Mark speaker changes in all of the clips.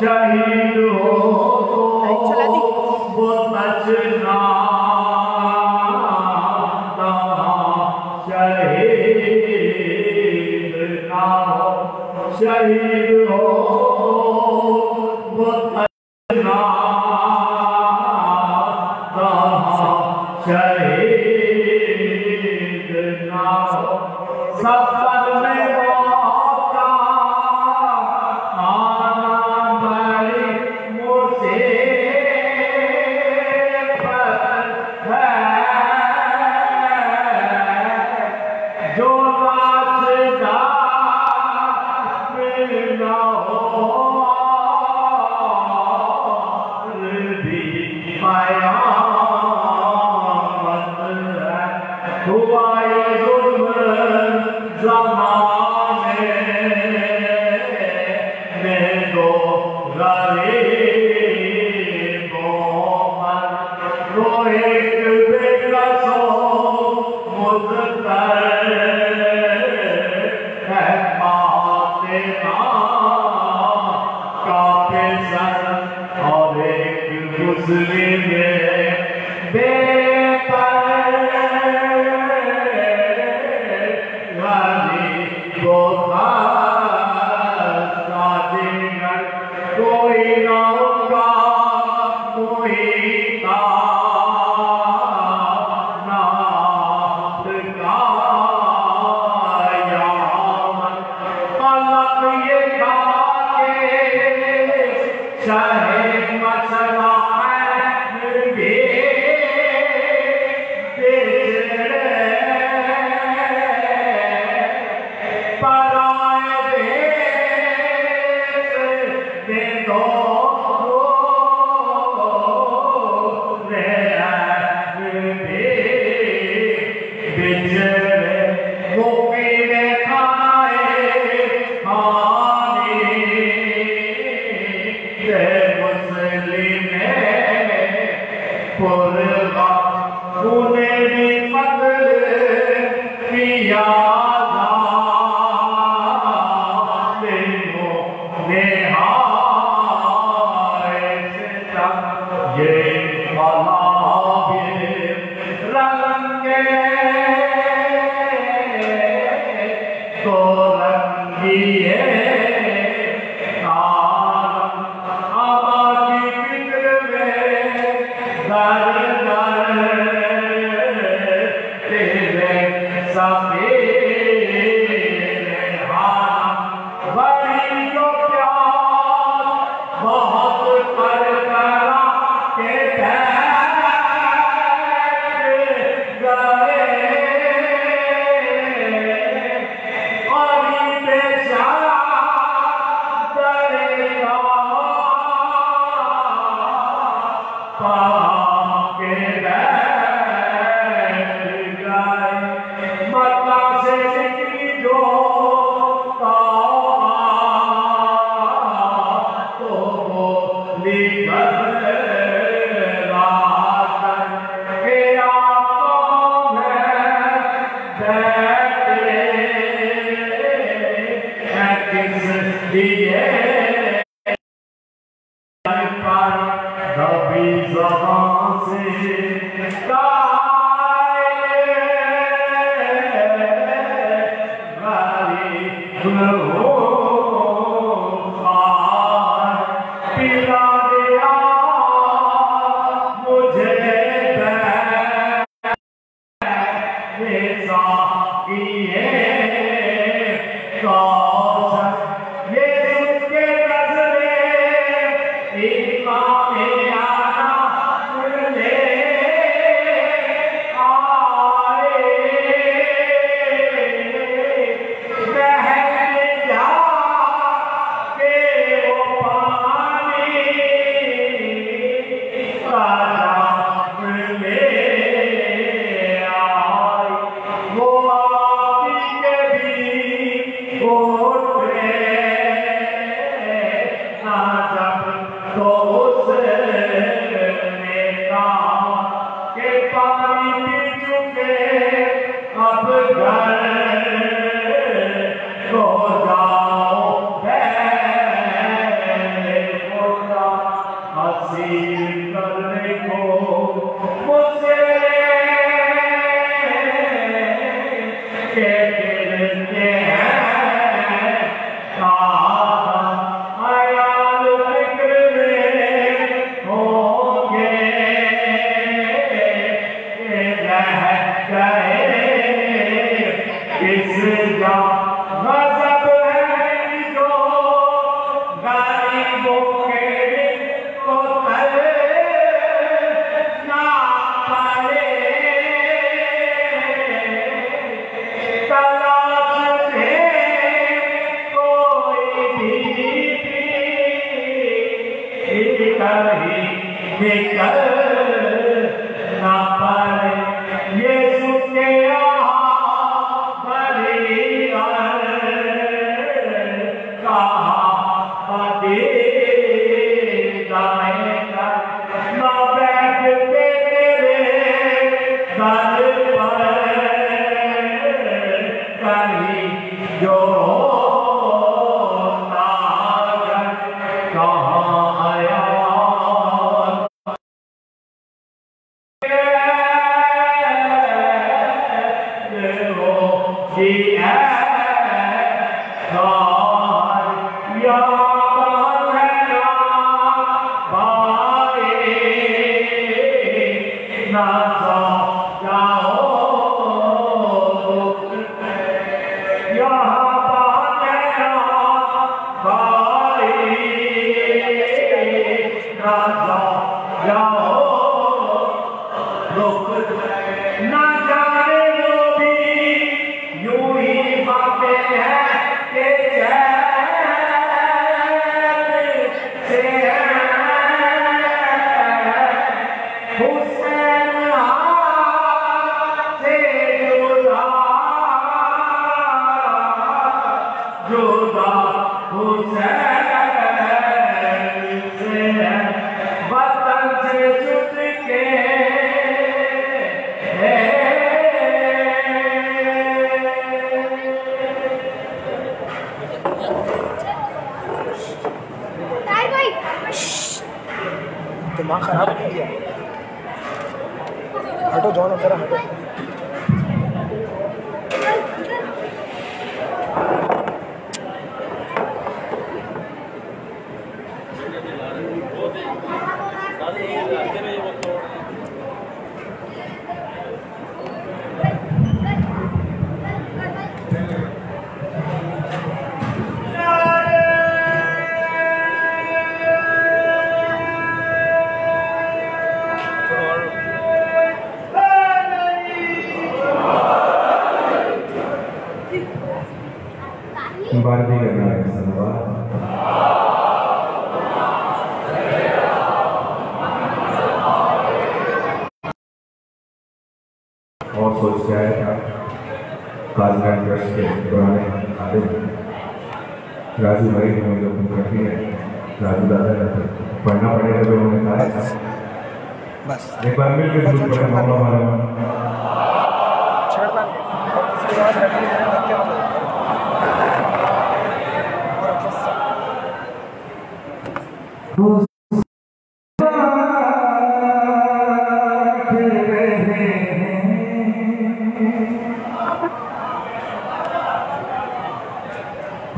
Speaker 1: شہید ہو بہت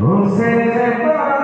Speaker 2: کچھ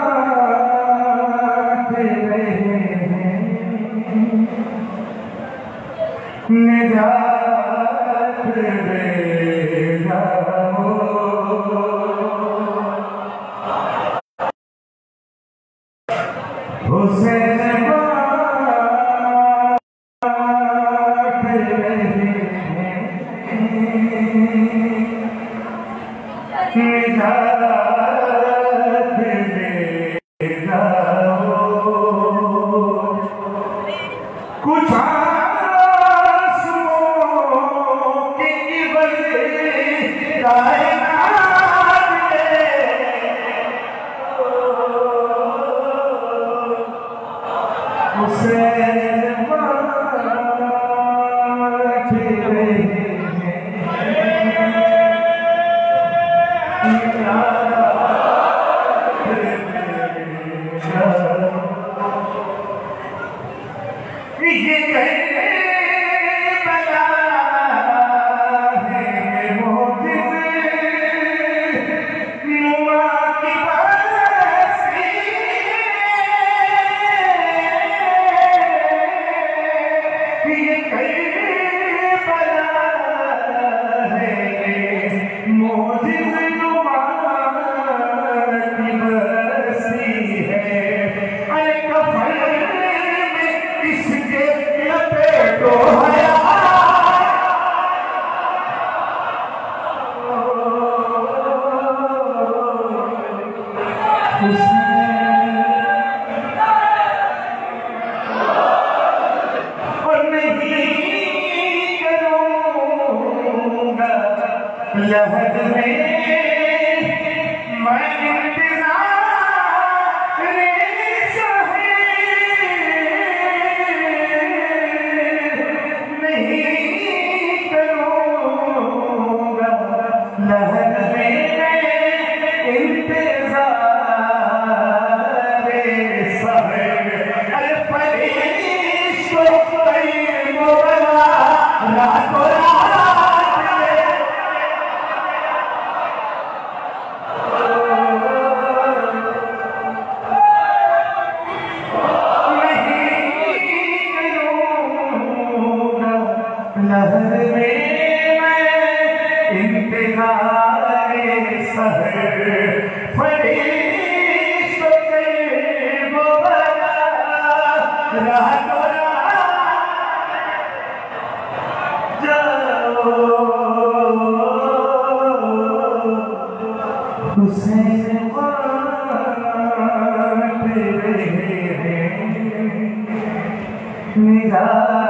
Speaker 2: اور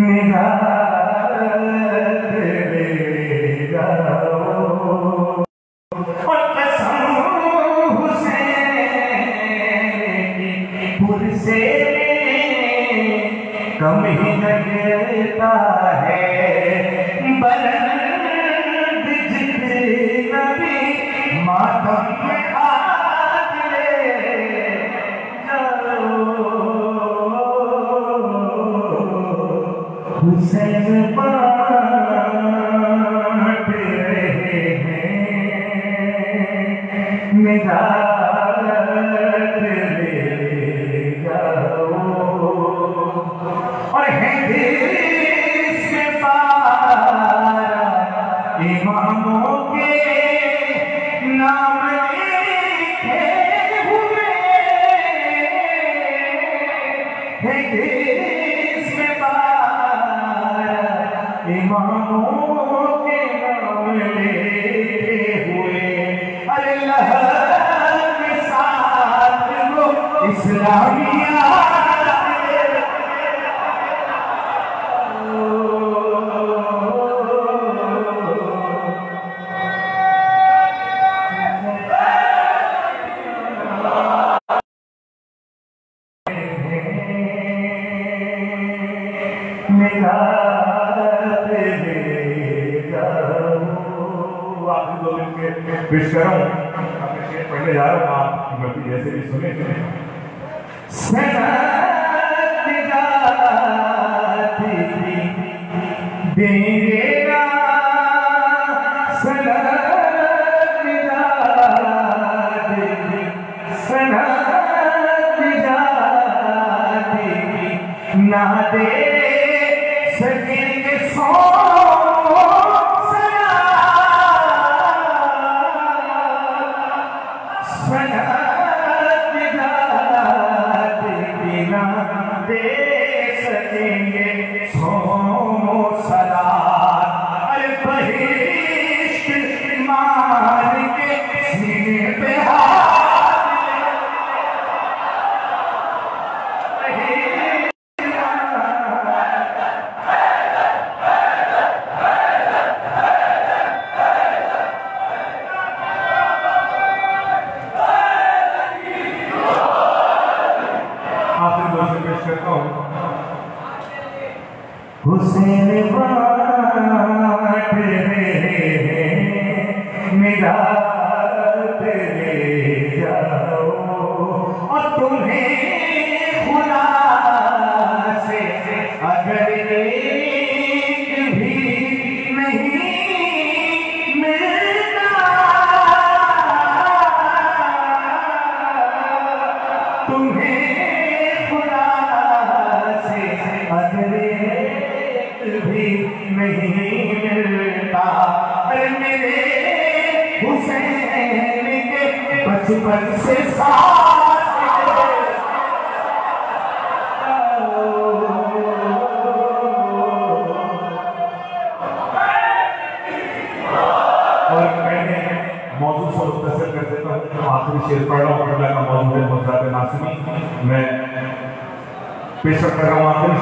Speaker 2: Mm-hmm.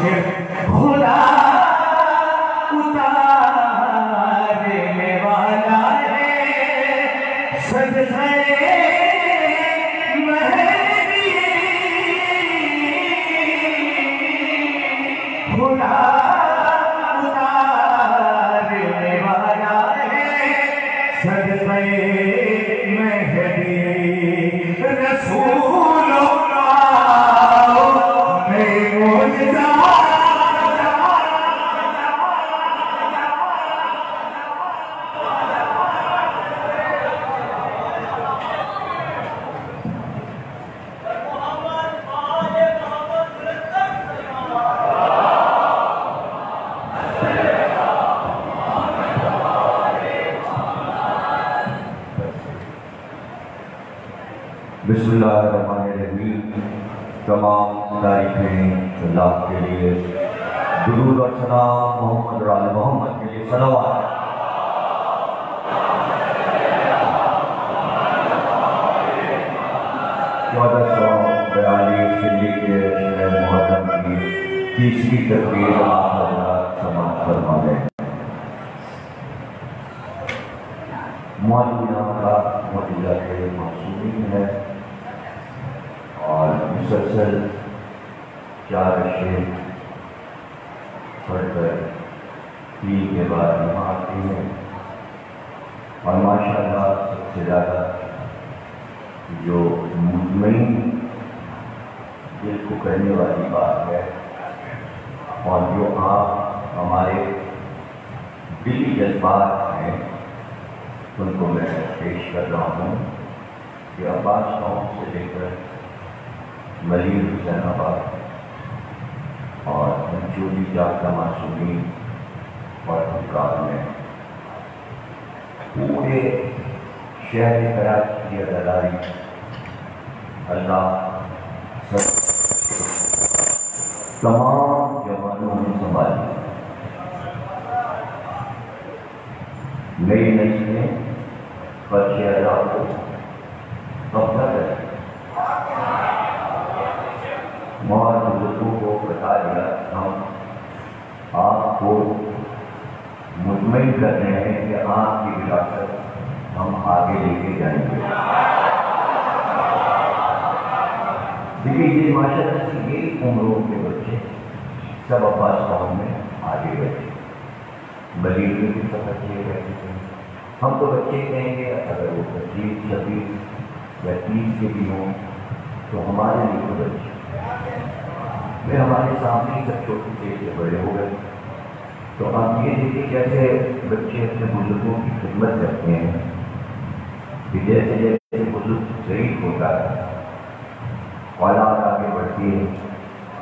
Speaker 2: رہا
Speaker 3: شہر کراچی کی اداراری اللہ سب تمام جوانوں نے سنبھالی۔ نئی نسلیں بچے ادا کو قبضہ کریں اور بزرگوں کو بتا دیا ہم آپ کو مطمئن کر رہے ہیں کہ آپ آگے لے کے جائیں گے۔ دیکھیے، یہ معاشرت کی یہی عمروں کے بچے، سب عباس قوم میں آگے بیٹھے بلیل میں بھی سب بچے بیٹھے تھے ہم تو بچے کہیں گے، اگر وہ پچیس چھبیس یا تیس کے بھی ہوں، تو ہمارے لیے تو بچے۔ میں ہمارے سامنے ہی سب چھوٹے سے بڑے ہو گئے۔ تو آپ یہ دیکھیے، کیسے بچے اپنے بزرگوں کی خدمت کرتے ہیں۔ کہ جیسے جیسے بزرگ شہید ہوتا ہے اولاد آگے بڑھتی ہے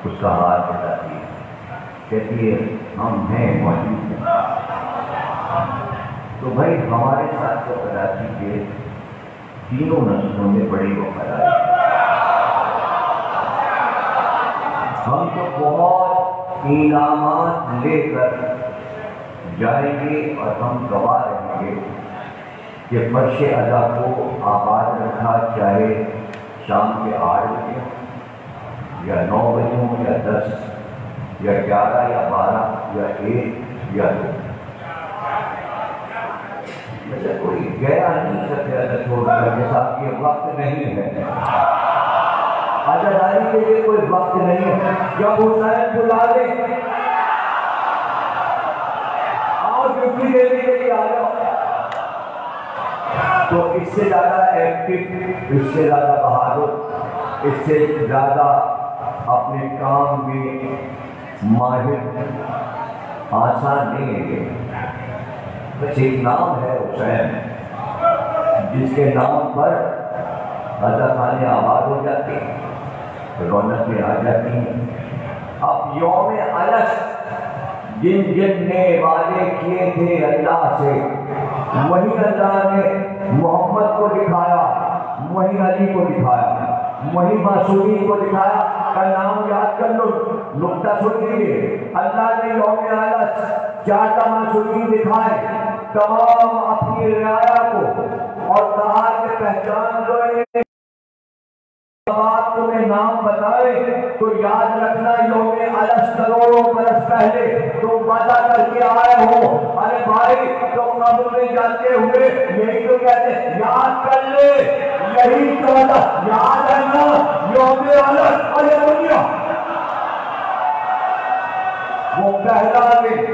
Speaker 3: اس کا ہاتھ بتاتی ہے کہتی ہے ہم ہیں موجود ہیں تو بھائی ہمارے ساتھ تو کراچی کے تینوں نسلوں میں بڑی وفاداری ہم تو بہت انعامات لے کر جائیں گے اور ہم گواہ رہیں گے۔ کہ فرش ادا کو آباد رکھا چاہے شام کے آٹھ بجے یا نو بجے ہوں یا دس یا گیارہ یا بارہ یا ایک یا دو۔ مطلب کوئی گیا نہیں سکتا چھوڑ کر کے ساتھ یہ وقت نہیں ہے۔ آزاداری کے لیے کوئی وقت نہیں ہے۔ جب حسین بلا دے آؤ ڈیوٹی دینے کے لیے آ جاؤ۔ تو اس سے زیادہ ایکٹیو اس سے زیادہ بہادر، اس سے زیادہ اپنے کام میں ماہر آسان نہیں ہے بس ایک نام ہے حسین، جس کے نام پر حضرت خانے آباد ہو جاتی ہیں رونقیں آ جاتی ہیں۔ اب یوم الگ جن جن نے وعدے کیے تھے اللہ سے، وہی اللہ نے محمد کو دکھایا، وہی علی کو دکھایا، وہی معصومی کو دکھایا کا نام یاد کر لو، نقطہ سن لیجیے اللہ نے یوم الگ چاہتا معصومی دکھائے، تمام اپنی رعایا کو، اور کہا کہ پہچان لو۔ بات تمہیں نام بتائے تو یاد رکھنا یوم الس کروڑوں برس پہلے تم وعدہ کر کے آئے ہو۔ ارے بھائی، تم قبر میں جاتے ہوئے یہی تو کہتے یاد کر لے۔ یہی تو مطلب یاد رکھنا یوم الس ارے بولیا وہ پہلا دن۔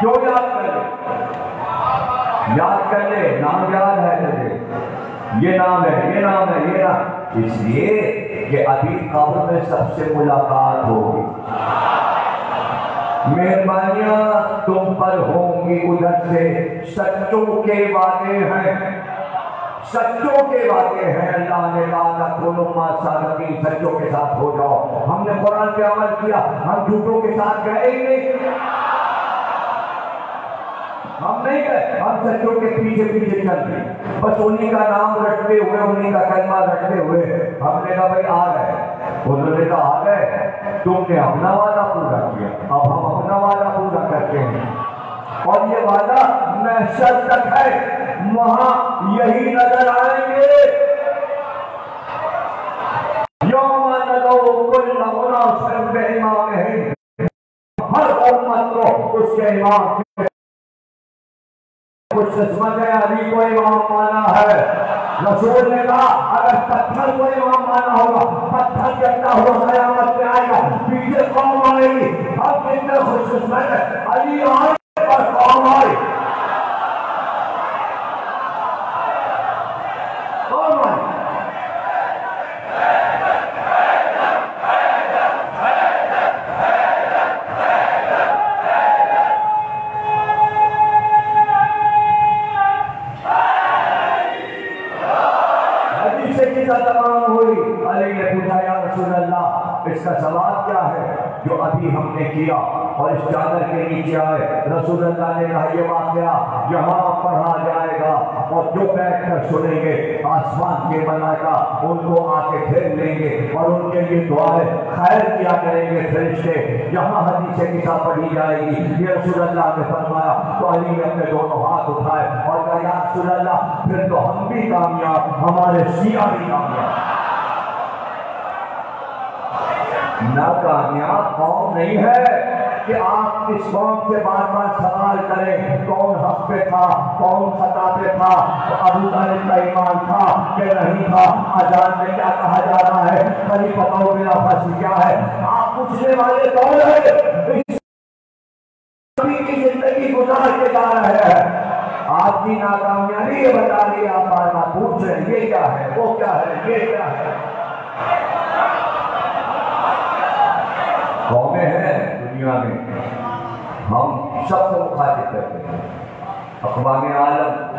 Speaker 3: کیوں یاد کر لے۔ یاد کر لے، نام یاد ہے تجھے۔ یہ نام ہے، یہ نام ہے، یہ نام اس لیے کہ ابھی قبر میں سب سے ملاقات ہوگی۔ مہربانیاں، تم پر ہوں گی ادھر سے۔ سچوں کے وعدے ہیں۔ سچوں کے وعدے ہیں۔ اللہ نے کہا کھولو ماں سادتی سچوں کے ساتھ ہو جاؤ۔ ہم نے قرآن پہ عمل کیا، ہم جھوٹوں کے ساتھ گئے ہی نہیں۔ ہم نہیں گئے، ہم سچوں کے پیچھے پیچھے چل گئے بس انہیں کا نام رٹتے ہوئے انہیں کا کلمہ رٹتے ہوئے ہم نے کہا بھائی آ گئے۔ انہوں نے کہا آ گئے؟ تم نے اپنا وعدہ پورا کیا۔ اب ہم اپنا وعدہ پورا کرتے ہیں۔ اور یہ وعدہ محشر تک ہے۔ وہاں یہی نظر آئیں گے۔ یوم ندعو کل اناس بامامہم ہر امت کو اس کے امام کچھ قسمت ہے علی کو امام مانا ہے۔ رسول نے کہا، اگر پتھر کو امام مانا ہوگا، پتھر جلتا ہوا قیامت میں آئے گا۔ پیچھے قوم آئے گی۔ اب کتنے خوش قسمت ہے علی آئے پر قوم آئے۔ اس چادر کے نیچے آئے۔ رسول اللہ نے کہا، یہ واقعہ یہاں پڑھا جائے گا اور جو بیٹھ کر سنیں گے، آسمان کے ملائکہ ان کو آ کے پھیر لیں گے اور ان کے لیے دعائیں خیر کیا کریں گے فرشتے؟ یہاں حدیث قصہ پڑھی جائے گی۔ یہ رسول اللہ نے فرمایا، تو علی نے اپنے دونوں ہاتھ اٹھائے اور کہا، یا رسول اللہ، پھر تو ہم بھی کامیاب، ہمارے شیعہ بھی کامیاب۔ ناکامیاب قوم نہیں ہے۔ کہ آپ اس قوم سے بار بار سوال کریں، کون حق پہ تھا، کون خطا پہ تھا؟ ابو طالب کا ایمان تھا کہ نہیں تھا۔ آزاد میں کیا کہا جا رہا ہے؟ کبھی پتہ میرا فصل کیا ہے؟ آپ پوچھنے والے کون ہے کی زندگی گزار کے جا رہے ہیں۔ آپ کی ناکامیابی یہ بتا رہی آپ بار بار پوچھ رہے ہیں، یہ کیا ہے؟ وہ کیا ہے؟ یہ کیا ہے؟ قومیں ہیں دنیا میں ہم سب کو مخاطب کرتے ہیں۔ اقوام عالم،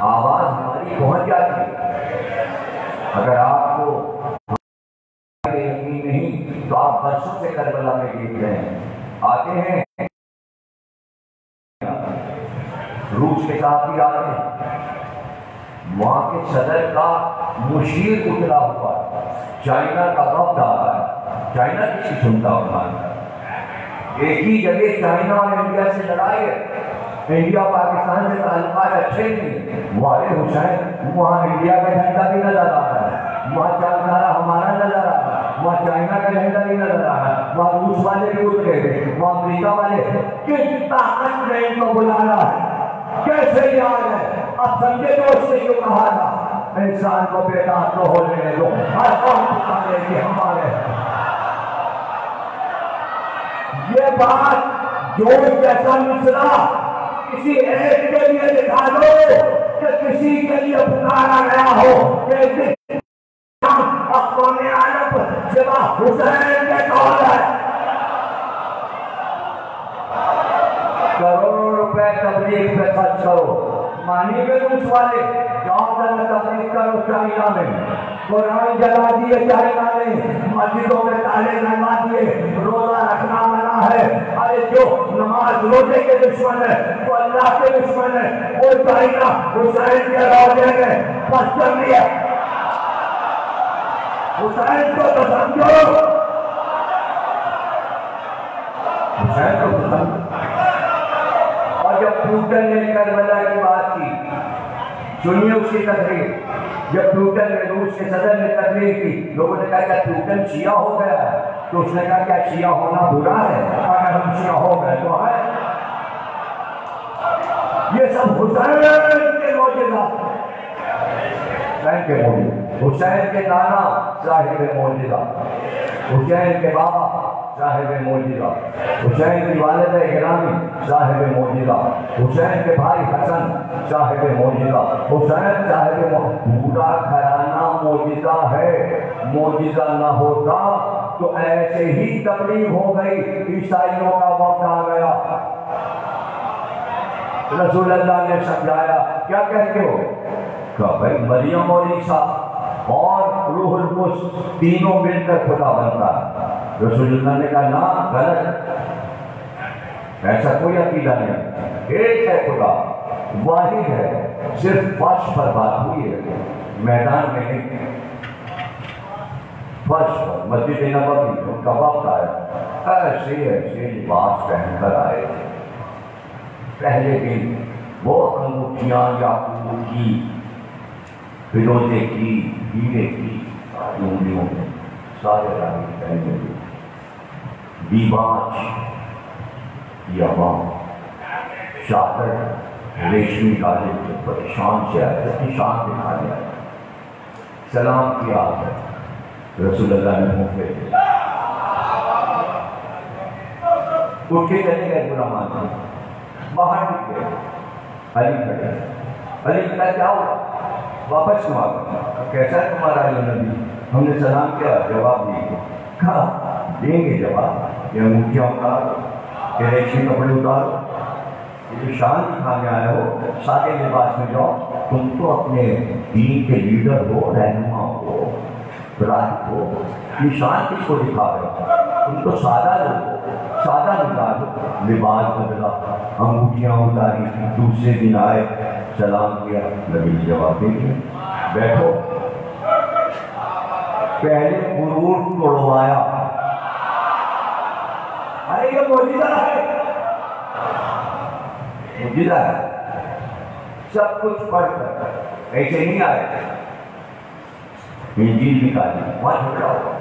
Speaker 3: آواز ہماری پہنچ جاتی ہے۔ اگر آپ کو یقین نہیں، تو آپ برسوں سے کربلا میں دیکھ رہے ہیں۔ آتے ہیں۔ روس کے ساتھ بھی آتے ہیں۔ وہاں کے صدر کا مشیر اترا ہوا۔ ہے چائنا کا وقت آ رہا ہے۔ چائنا کسی سنتا ہونا ایک ہی جگہ چائنا اور انڈیا سے لڑائی ہے۔ انڈیا اور پاکستان سے تعلقات اچھے نہیں ہیں۔ والے حسین وہاں انڈیا کا جھنڈا بھی نظر آ رہا ہے۔ وہاں چالکارا ہمارا نظر آ رہا ہے۔ وہاں چائنا کا جھنڈا بھی نظر آ رہا ہے۔ وہاں روس والے بھی اترے تھے۔ وہاں امریکہ والے کس طاقت نے ان کو بلانا ہے۔ کیسے یاد ہے؟ اب سمجھے تو اس نے کیوں کہا تھا؟ انسان کو بیدار تو ہو لینے دو ہر قوم پکارے کہ ہمارے یہ بات جو جیسا مسئلہ کسی ایک کے لیے دکھا دو کہ کسی کے لیے پکارا گیا ہو۔ کہ اقوام عالم سوا حسین کے قول ہے۔ کروڑوں روپے تبلیغ پہ خرچ کرو مانی میں روس والے جاؤ ذرا تبلیغ کرو چائنا میں۔ قرآن جلا دیے چائنا میں مسجدوں میں تالے لگا دیے، روزہ رکھنا منع ہے۔ ارے جو نماز روزے کے دشمن ہے وہ اللہ کے دشمن ہے، وہ چائنا حسین کے روزے میں بس کر لیا حسین کو تو سمجھو۔ حسین کو تو اور جب پوٹن نے کربلا کی بات کی سنیے اس کی تقریر، جب پوٹن نے روس کے صدر نے تقریر کی، لوگوں نے کہا کہ پوٹن شیعہ ہو گیا ہے۔ تو اس نے کہا کیا شیعہ ہونا برا ہے، اگر ہم شیعہ ہو گئے تو ہے۔ یہ سب حسین کے موجودات حسین کے موجود حسین کے نانا صاحب موجودہ حسین کے بابا صاحب موجودہ حسین کی والد اکرامی صاحب موجودہ حسین کے بھائی حسن صاحب موجودہ حسین صاحب پورا گھرانہ موجودہ ہے۔ موجودہ نہ ہوتا۔ تو ایسے ہی تبلیغ ہو گئی، عیسائیوں کا وقت آ گیا۔ رسول اللہ نے سمجھایا، کیا کہتے ہو؟ کہ بھائی، مریم اور عیسیٰ اور روح القدس تینوں مل کر خدا بنتا ہے۔ رسول اللہ نے کہا نا غلط۔ ایسا کوئی عقیدہ نہیں۔ ایک ہے خدا، واحد ہے، صرف فرش پر بات ہوئی ہے۔ میدان میں نہیں فرش پر مسجد نبوی ان کا وقت آیا ایسے ایسے لباس پہن کر آئے تھے پہلے دن وہ انگوٹھیاں یا کی فروزے کی ہیرے کی انگلیوں میں سارے رنگ پہنے ہوئے دیباج یمام شاکر ریشمی کالے کے پریشان سے آئے تھے دکھا لیا سلام کیا ہے رسول اللہ نے منہ پہ اٹھ کے چلے گئے برا مانا باہر نکلے علی کھڑے علی کہا کیا ہوا واپس کیوں آ گئے کیسا ہے تمہارا علی نبی ہم نے سلام کیا جواب نہیں کہا دیں گے جواب یہ انگوٹھیاں اتارو یہ ریشمی کپڑے اتارو یہ جو شان دکھانے آئے ہو سارے لباس میں جاؤ تم تو اپنے دین کے لیڈر ہو رہنما ہو کو نشان کس کو دکھا رہے ان کو سادہ لوگ سادہ نکال لباس بدلا انگوٹھیاں اتاری دوسرے دن آئے۔ سلام کیا۔ نبی جواب دے دیا۔ بیٹھو۔ پہلے غرور توڑوایا ارے، یہ موجودہ ہے۔ موجودہ ہے۔ سب کچھ پڑھ کر۔ ایسے نہیں آئے۔ انجیل نکالی وہاں جھگڑا ہوا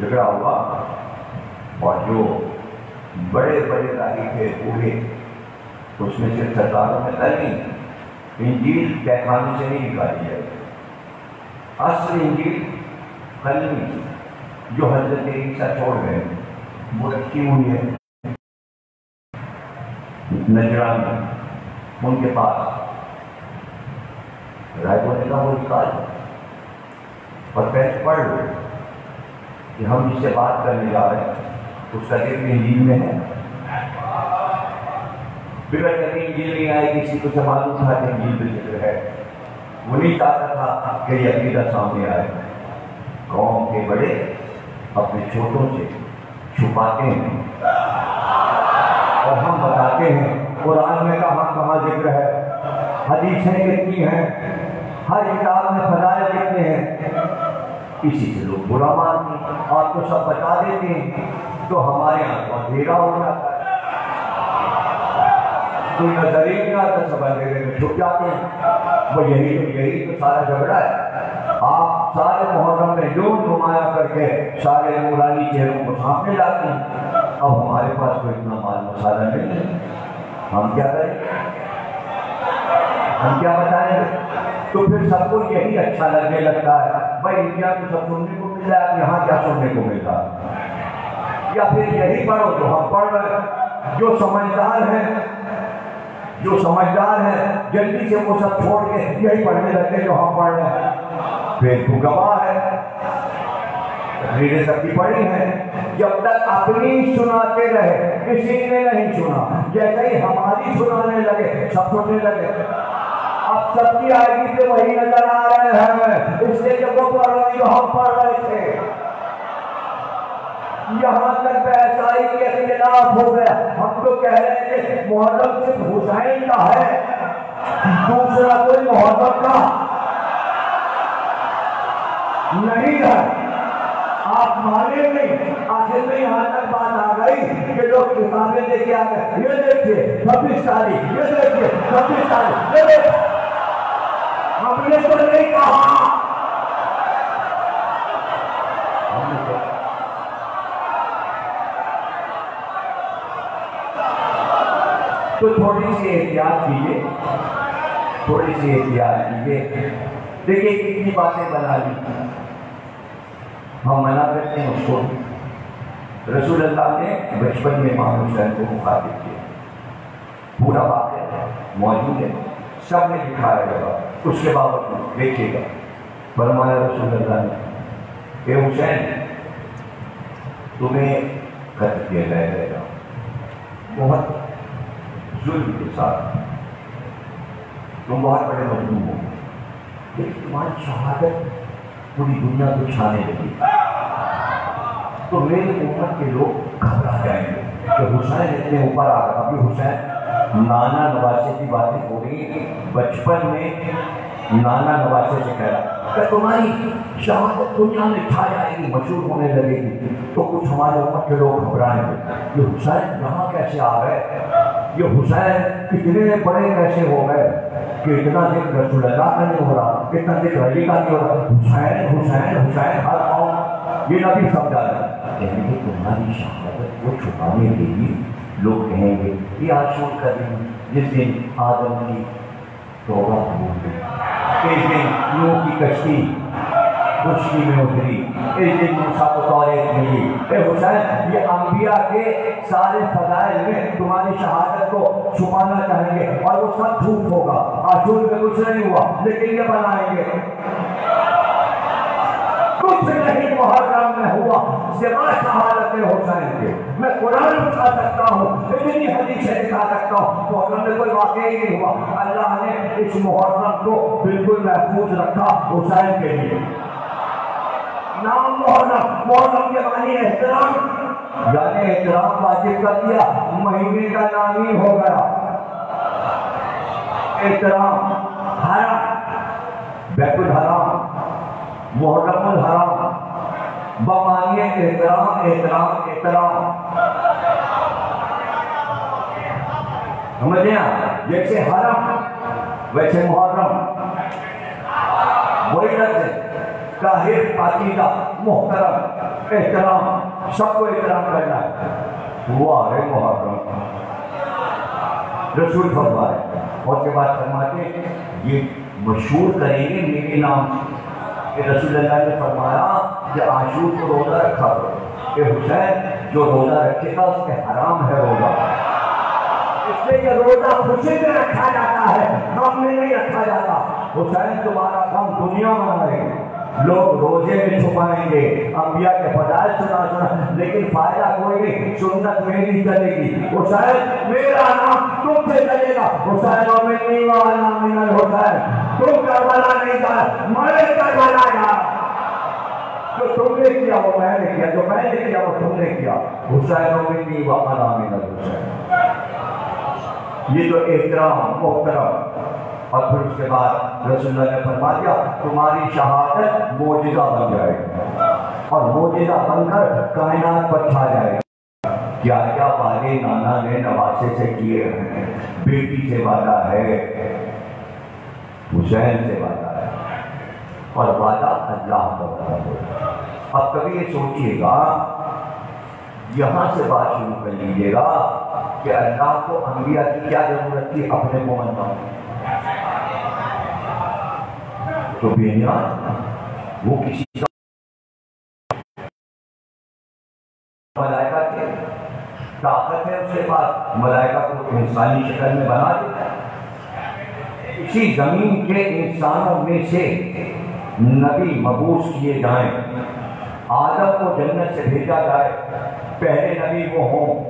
Speaker 3: جھگڑا ہوا اور جو بڑے بڑے راہی تھے پورے اس میں سے سرداروں میں نہیں انجیل تہخانے سے نہیں نکالی جائے اصل انجیل قلمی جو حضرت عیسیٰ چھوڑ گئے وہ رکھی ہوئی ہے نجران ان کے پاس رائے بولنے کا وہ نکال اور پہلے پڑھ لو کہ ہم جس سے بات کرنے جا رہے ہیں اس کا ذکر انجیل میں ہے۔ بغیر کبھی انجیل نہیں آئے کسی کو سے معلوم تھا کہ انجیل میں ذکر ہے وہ نہیں چاہتا تھا کہ یہ عقیدہ سامنے آئے۔ قوم کے بڑے اپنے چھوٹوں سے چھپاتے ہیں۔ اور ہم بتاتے ہیں، قرآن میں کہاں کہاں ذکر ہے، حدیثیں کتنی ہیں ہر کتاب میں فضائل کتنے ہیں۔ اسی سے لوگ برا مانتے ہیں، آپ کو سب بتا دیتے ہیں، تو ہمارے یہاں تو اندھیرا ہو جاتا ہے۔ کوئی نظر ہی نہیں آتا سب اندھیرے میں چھپ جاتے ہیں۔ وہ یہی تو یہی تو سارا جھگڑا ہے۔ آپ سارے محرم میں جو نمایاں کر کے سارے نورانی چہروں کو سامنے لاتے ہیں۔ اب ہمارے پاس کوئی اتنا مال مسالہ نہیں ہے۔ ہم کیا کریں ہم کیا بتائیں گے؟ تو پھر سب کو یہی اچھا لگنے لگتا ہے، بھائی انڈیا کو سب سننے کو مل رہا ہے، یہاں کیا سننے کو ملتا؟ ہے یا پھر یہی پڑھو جو ہم پڑھ رہے ہیں، جو سمجھدار ہیں، جو سمجھدار ہیں، جلدی سے وہ سب چھوڑ کے یہی پڑھنے لگتے جو ہم پڑھ رہے ہیں۔ پھر تو گواہ ہے تقریریں سب کی پڑھی ہیں جب تک اپنی سناتے رہے، کسی نے نہیں سنا، جیسے ہی ہماری سنانے لگے، سب سننے لگے۔ اب سب کی آئی سے وہی نظر آ رہے ہیں۔ اس لیے جب وہ پڑھ رہی جو ہم پڑھ رہے تھے۔ یہاں تک پیسائی کے اختلاف ہو گیا۔ ہم تو کہہ رہے تھے محرم صرف حسین کا ہے۔ دوسرا کوئی محرم کا نہیں ہے۔ آپ مانے نہیں آخر میں یہاں تک بات آ گئی کہ لوگ کتابیں لے کے آ گئے۔ یہ دیکھیے، چھبیس تاریخ، یہ دیکھیے، چھبیس تاریخ یہ نے تو نہیں کہا تو تھوڑی سی احتیاط کیجیے تھوڑی سی احتیاط کیجیے دیکھیے کتنی باتیں بنا لی۔ ہم منع کرتے ہیں اس کو۔ رسول اللہ نے بچپن میں امام حسین کو مخاطب کیا۔ پورا واقعہ موجود ہے۔ سب نے دکھایا گیا اس کے باوجود دیکھیے گا۔ فرمایا رسول اللہ نے کہ حسین، تمہیں قتل کیا جائے گا۔ بہت ظلم کے ساتھ۔ تم بہت بڑے مظلوم ہو۔ لیکن تمہاری شہادت پوری دنیا کو چھانے لگی۔ تو میرے امت کے لوگ گھبرا جائیں گے۔ کہ حسین اتنے اوپر آ گیا ابھی حسین نانا نواسے کی باتیں ہو رہی ہیں بچپن میں نانا نواسے سے کہہ رہا کہ تمہاری شہادت دنیا میں چھا جائے گی یعنی مشہور ہونے لگے گی۔ تو کچھ ہمارے امت کے لوگ گھبرائیں گے یہ حسین یہاں کیسے آ گئے؟ یہ حسین کتنے بڑے کیسے ہو گئے کہ اتنا ذکر رسول اللہ کا نہیں ہو رہا، اتنا ذکر علی کا نہیں ہو رہا۔ حسین حسین حسین، ہر قوم، یہ نبی سمجھا رہا۔ ہے کہ تمہاری شہادت کو چھپانے کے لیے لوگ کہیں گے، یہ آشور کا دن جس دن آدم کی توبہ قبول ہوئی، اس دن نوح کی کشتی خشکی میں اتری، اس دن موسیٰ کو توریت ملی۔ اے حسین، یہ انبیاء کے سارے فضائل میں تمہاری شہادت کو چھپانا چاہیں گے اور وہ سب جھوٹ ہوگا۔ آشور میں کچھ نہیں ہوا، لیکن یہ بنائیں گے۔ کچھ نہیں محرم میں ہوا سوا شہادت حسین کے میں قرآن اٹھا سکتا ہوں، اتنی حدیثیں دکھا سکتا ہوں۔ محرم میں کوئی واقع ہی نہیں ہوا۔ اللہ نے اس محرم کو بالکل محفوظ رکھا حسین کے لیے۔ نام محرم محرم کے معنی احترام۔ یعنی احترام واجب کر دیا، مہینے کا نام ہی ہو گیا۔ احترام، حرام۔ بیت الحرام۔ محرم الحرام بمانی احترام احترام احترام۔ سمجھے جیسے حرم، ویسے محرم۔ وہی لفظ ہے۔ طاہر پاکیزہ، محترم، احترام، سب کو احترام کرنا ہے۔ وہ آ رہے محرم۔ رسول فرمائے اور اس کے بعد فرماتے یہ مشہور کریں گے میرے نام۔ سے کہ رسول اللہ نے فرمایا کہ آشور کو روزہ رکھا کرو۔ کہ حسین جو روزہ رکھے گا، اس کے حرام ہے روزہ۔ اس لیے یہ روزہ خوشی میں رکھا جاتا ہے غم میں نہیں رکھا جاتا۔ حسین تمہارا غم دنیا میں آئے لوگ روزے میں چھپائیں گے۔ انبیاء کے فضائل سنا سنا، لیکن فائدہ کوئی نہیں، سنت میری چلے گی۔ حسین، میرا نام تم سے چلے گا۔ حسین، اور میں نہیں والا من الحسین تم کربلا نہیں جا میں کربلا جا جو تم نے کیا، وہ میں نے کیا، جو میں نے کیا، وہ تم نے کیا۔ حسین، اور میں نہیں والا من الحسین یہ جو احترام، محترم اور پھر اس کے بعد رسول اللہ نے فرما دیا، تمہاری شہادت موجزہ بن جائے گی اور موجزہ بن کر کائنات پر چھا جائے گا کیا کیا والے نانا نے نواسے سے کیے ہیں؟ بیٹی سے وعدہ ہے، حسین سے وعدہ ہے اور وعدہ اللہ کا وعدہ ہوگا اب کبھی یہ سوچئے گا، یہاں سے بات شروع کر لیجیے گا کہ اللہ کو انبیاء کی کیا ضرورت تھی اپنے کو مننا تو بے نیاز وہ کسی ملائکہ کے طاقت ہے اس کے پاس ملائکہ کو انسانی شکل میں بنا دیتا ہے اسی زمین کے انسانوں میں سے نبی مبوس کیے جائیں آدم کو جنت سے بھیجا جائے پہلے نبی وہ ہوں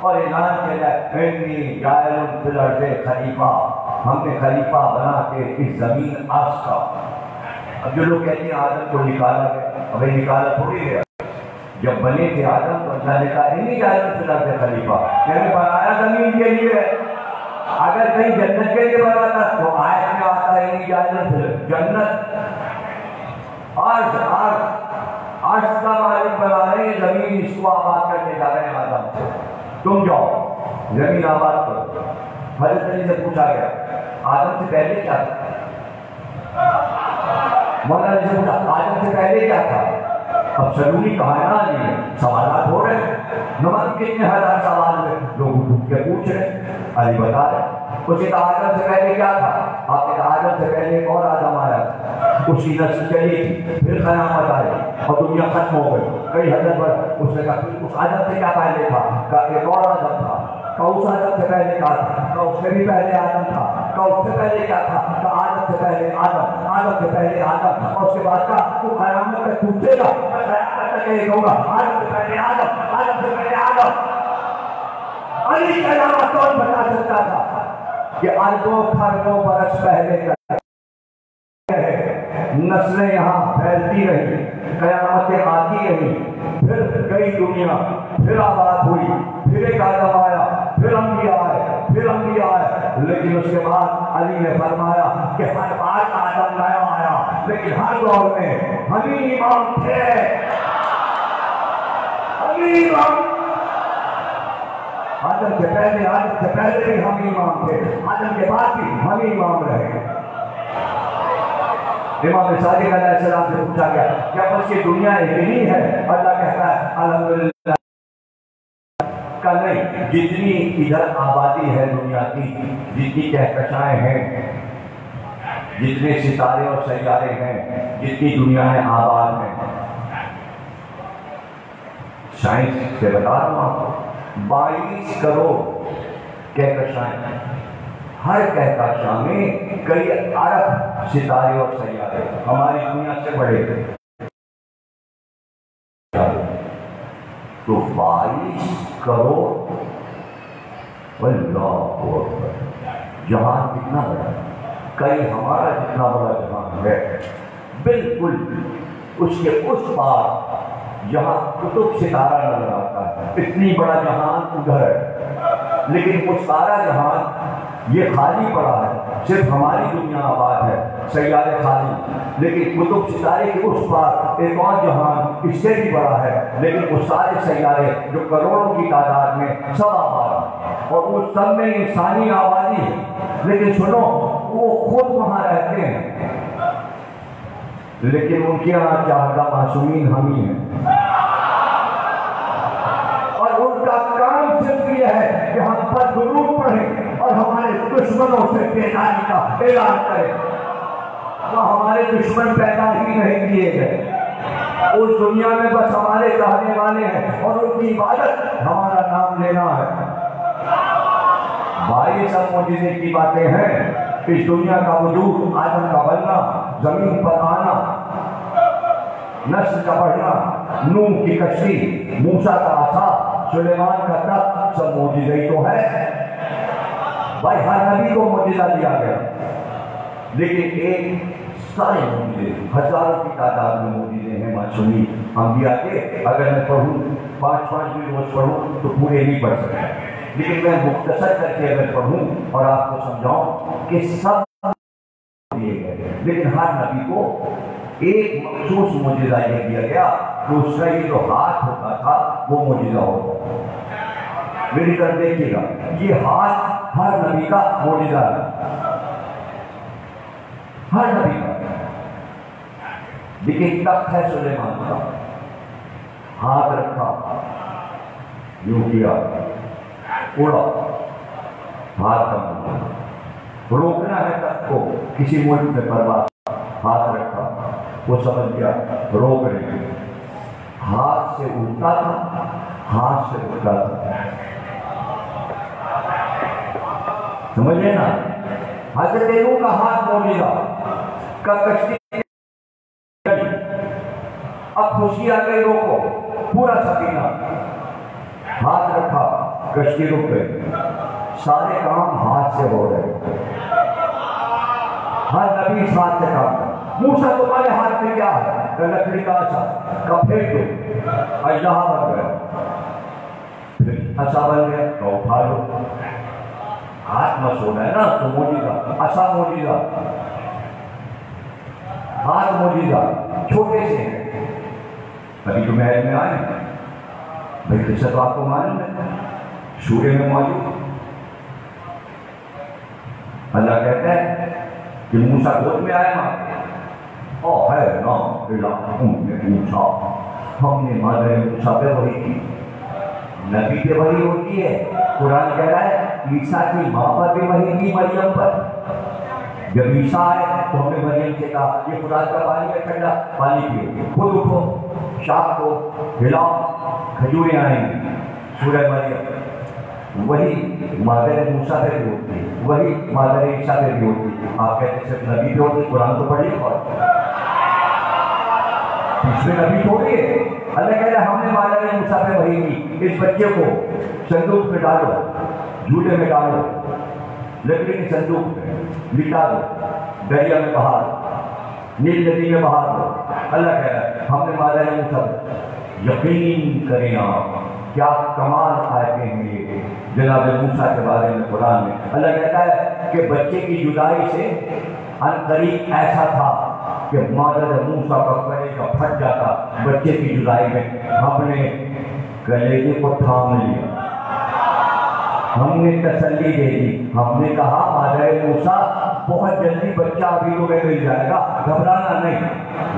Speaker 3: اور اعلان کیا جائے انی جائل فی خلیفہ ہم نے خلیفہ بنا کے اس زمین آس کا اب جو لوگ کہتے ہیں آدم کو نکالا گیا ابھی نکالا تھوڑی گیا جب بنے تھے آدم تو اللہ نے کہا انی جائل فی الارض خلیفہ۔ یعنی بنایا زمین کے لیے۔ اگر کہیں جنت کے لیے بناتا تو آیت میں آتا ہے؟ انی جائل فی الارض جنت۔ عرض عرض عرض کا مالک بنا رہے ہیں، زمین اس کو آباد کرنے جا رہے ہیں آدم۔ سے تم جاؤ، زمین آباد کرو۔ حضرت علی سے پوچھا گیا، آدم سے پہلے کیا تھا؟ مولانا علی سے پوچھا، آدم سے پہلے کیا تھا؟ اب ضروری کہا ہے سوالات ہو رہے ہیں۔ نمک کتنے ہزار سوال میں لوگ اٹھ کے پوچھ رہے علی بتا رہے اس نے کہا، آدم سے پہلے کیا تھا؟ آپ نے کہا، آدم سے پہلے ایک اور آدم آیا اس کی نسل چلی تھی، پھر قیامت آئی۔ اور دنیا ختم ہو گئی۔ کئی حضرت پر اس نے کہا اس آدم سے کیا پہلے تھا؟ کہا، ایک اور آدم تھا۔ کہا اس آدم سے پہلے کیا تھا کہا اس بھی پہلے آدم تھا کہا سے پہلے کیا تھا کہا آدم سے پہلے آدم آدم سے پہلے آدم اور اس کے بعد کہا تو قیامت تک پوچھے گا میں قیامت تک یہی کہوں گا آدم سے پہلے آدم آدم سے پہلے آدم علی کا نام کون بتا سکتا تھا کہ اربوں خربوں برس پہلے کا نسلیں یہاں پھیلتی رہی قیامتیں آتی رہی پھر گئی دنیا، پھر آباد ہوئی، پھر ایک آدم آیا پھر انبیاء آئے، پھر انبیاء آئے۔ لیکن اس کے بعد علی نے فرمایا کہ ہر بار آدم نیا آیا، لیکن ہر دور میں ہمیں امام تھے۔ ہمیں امام۔ آدم سے پہلے آدم سے پہلے بھی ہم امام تھے آدم کے بعد بھی ہم امام رہے۔ امام صادق علیہ السلام سے پوچھا گیا، کیا بس یہ دنیا یہی ہے؟ اللہ کہتا ہے، الحمدللہ۔ کا نہیں، جتنی ادھر آبادی ہے دنیا کی، جتنی کہکشائیں ہیں، جتنے ستارے اور سیارے ہیں، جتنی دنیا ہے آباد ہیں۔ سائنس سے بتا رہا ہوں آپ کو، بائیس کروڑ کہکشائیں ہر کہکشاں میں کئی ارب ستارے اور سیارے ہماری دنیا سے بڑے تو بائیس کروڑ اللہ جہان کتنا بڑا کئی ہمارا جتنا بڑا جہان ہے، بالکل اس کے اس پار جہاں کتب ستارہ نظر آتا ہے۔ اتنی بڑا جہان ادھر ہے، لیکن وہ سارا جہان یہ خالی پڑا ہے۔ صرف ہماری دنیا آباد ہے، سیارے خالی۔ لیکن کتب ستارے کے اس پار ایک اور جہان اس سے بھی بڑا ہے۔ لیکن وہ سارے سیارے جو کروڑوں کی تعداد میں سب آباد ہیں۔ اور وہ سب میں انسانی آبادی ہے۔ لیکن سنو، وہ خود وہاں رہتے ہیں۔ لیکن ان کے یہاں چاہتا معصومین ہم ہی ہیں۔ اور ان کا کام صرف یہ ہے کہ ہم پر ضرور پڑھیں اور ہمارے دشمنوں سے بیداری کا اعلان کریں۔ وہ ہمارے دشمن پیدا ہی نہیں کیے گئے۔ اس دنیا میں بس ہمارے چاہنے والے ہیں اور ان کی عبادت ہمارا نام لینا ہے۔ بھائی سب معجزے کی باتیں ہیں۔ اس دنیا کا وجود، آدم کا بننا، زمین پر آنا نسل کا بڑھنا، نوح کی کشتی موسا کا آسا، سلیمان کا تخت سب معجزے ہی تو ہے بھائی، ہر نبی کو معجزہ دیا گیا۔ لیکن ایک سارے معجزے ہزاروں کی تعداد میں معجزے ہیں معصومی انبیاء کے اگر میں پڑھوں، پانچ پانچ بھی روز پڑھوں تو پورے نہیں پڑھ سکتے لیکن میں مختصر کر کے اگر پڑھوں اور آپ کو سمجھاؤں کہ سب دیے گئے لیکن ہر نبی کو ایک مخصوص معجزہ یہ دیا گیا کہ اس کا یہ جو ہاتھ ہوتا تھا، وہ معجزہ ہوتا میری طرف دیکھیے گا، یہ ہاتھ ہر نبی کا معجزہ ہے۔ ہر نبی کا۔ لیکن تخت ہے سلیمان کا؟ ہاتھ رکھا، یوں کیا؟ اڑا ہاتھ کا روکنا ہے تخت کو؟ کسی ملک میں برباد ہاتھ رکھا۔ وہ سمجھ گیا، روک رہے ہاتھ سے اٹھتا تھا، ہاتھ سے اٹھتا تھا۔ سمجھے نا؟ حضرت نوح کا ہاتھ موجودہ کا کشتی اب خوشی آ گئی روکو۔ پورا سکینہ۔ ہاتھ رکھا۔ کشتی رک گئی سارے کام ہاتھ سے ہو رہے۔ ہر نبی اس ہاتھ سے کام کر موسیٰ، تمہارے ہاتھ میں کیا ہے؟ کہ لکڑی کا اچھا۔ کا پھینک دو۔ بن گیا پھر اچھا بن گیا تو اٹھا لو۔ ہاتھ مسوڑا ہے نا، تو موجودہ اچھا موجودہ ہاتھ موجودہ چھوٹے سے ہیں۔ ابھی تو محل میں آئے بھائی قصہ تو آپ کو معلوم ہے سورے میں موجود۔ اللہ کہتا ہے کہ موسا گود میں آئے ماں ہے نا الہم نے پوچھا۔ ہم نے مادر موسا پہ وہی کی۔ نبی پہ وہی ہوتی ہے۔ قرآن کہہ رہا ہے، عیسیٰ کی ماں پر بھی وہی کی مریم پر۔ جب عیسیٰ آئے تو ہم نے مریم سے کہا یہ خدا کا پانی ہے ٹھنڈا پانی پیو۔ خود اٹھو شاخ کو ہلاؤ کھجوریں آئیں۔ گی سورہ مریم۔ وہی مادر موسا پہ بھی ہوتی۔ ہے وہی مادر عیسیٰ پہ بھی ہوتی۔ ہے آپ کہتے صرف نبی پہ ہوتی قرآن تو پڑھیے اور۔ اس میں نبی تھوڑی ہے۔ اللہ کہہ رہا ہے، ہم نے مادر موسا پہ وہی کی۔ اس بچے کو صندوق میں ڈالو جھولے میں ڈالو، لکڑی کی صندوق میں لٹا دو۔ دریا میں بہا دو نیل ندی میں بہا دو اللہ کہہ رہا ہے، ہم نے مادر موسا یقین کریں آپ، کیا کمال آئے ہیں یہ۔ جناب موسیٰ کے بارے میں قرآن میں۔ اللہ کہتا ہے کہ بچے کی جدائی سے ان قریب ایسا تھا کہ مادر موسیٰ کا کلے کا پھٹ جاتا بچے کی جدائی میں۔ ہم نے کلیجے کو تھام لیا۔ ہم نے تسلی دے دی۔ ہم نے کہا مادر موسیٰ، بہت جلدی بچہ ابھی تمہیں مل جائے گا، گھبرانا نہیں۔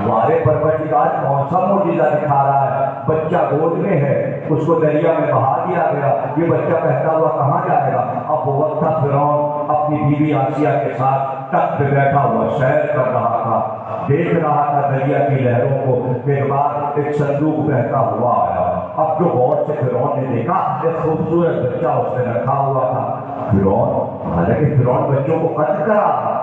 Speaker 3: وارے پروردگار کون سا معجزہ دکھا رہا ہے۔ بچہ گود میں ہے، اس کو دریا میں بہا دیا گیا۔ یہ بچہ بہتا ہوا کہاں جائے گا؟ اب وہ وقت تھا، فرعون اپنی بیوی آسیہ کے ساتھ تخت پہ بیٹھا ہوا سیر کر رہا تھا۔ دیکھ رہا تھا دریا کی لہروں کو، پھر بعد ایک صندوق بہتا ہوا آیا۔ اب جو غور سے فرعون نے دیکھا، ایک خوبصورت بچہ اس نے رکھا ہوا تھا۔ فرعون، حالانکہ فرعون بچوں کو قتل کرا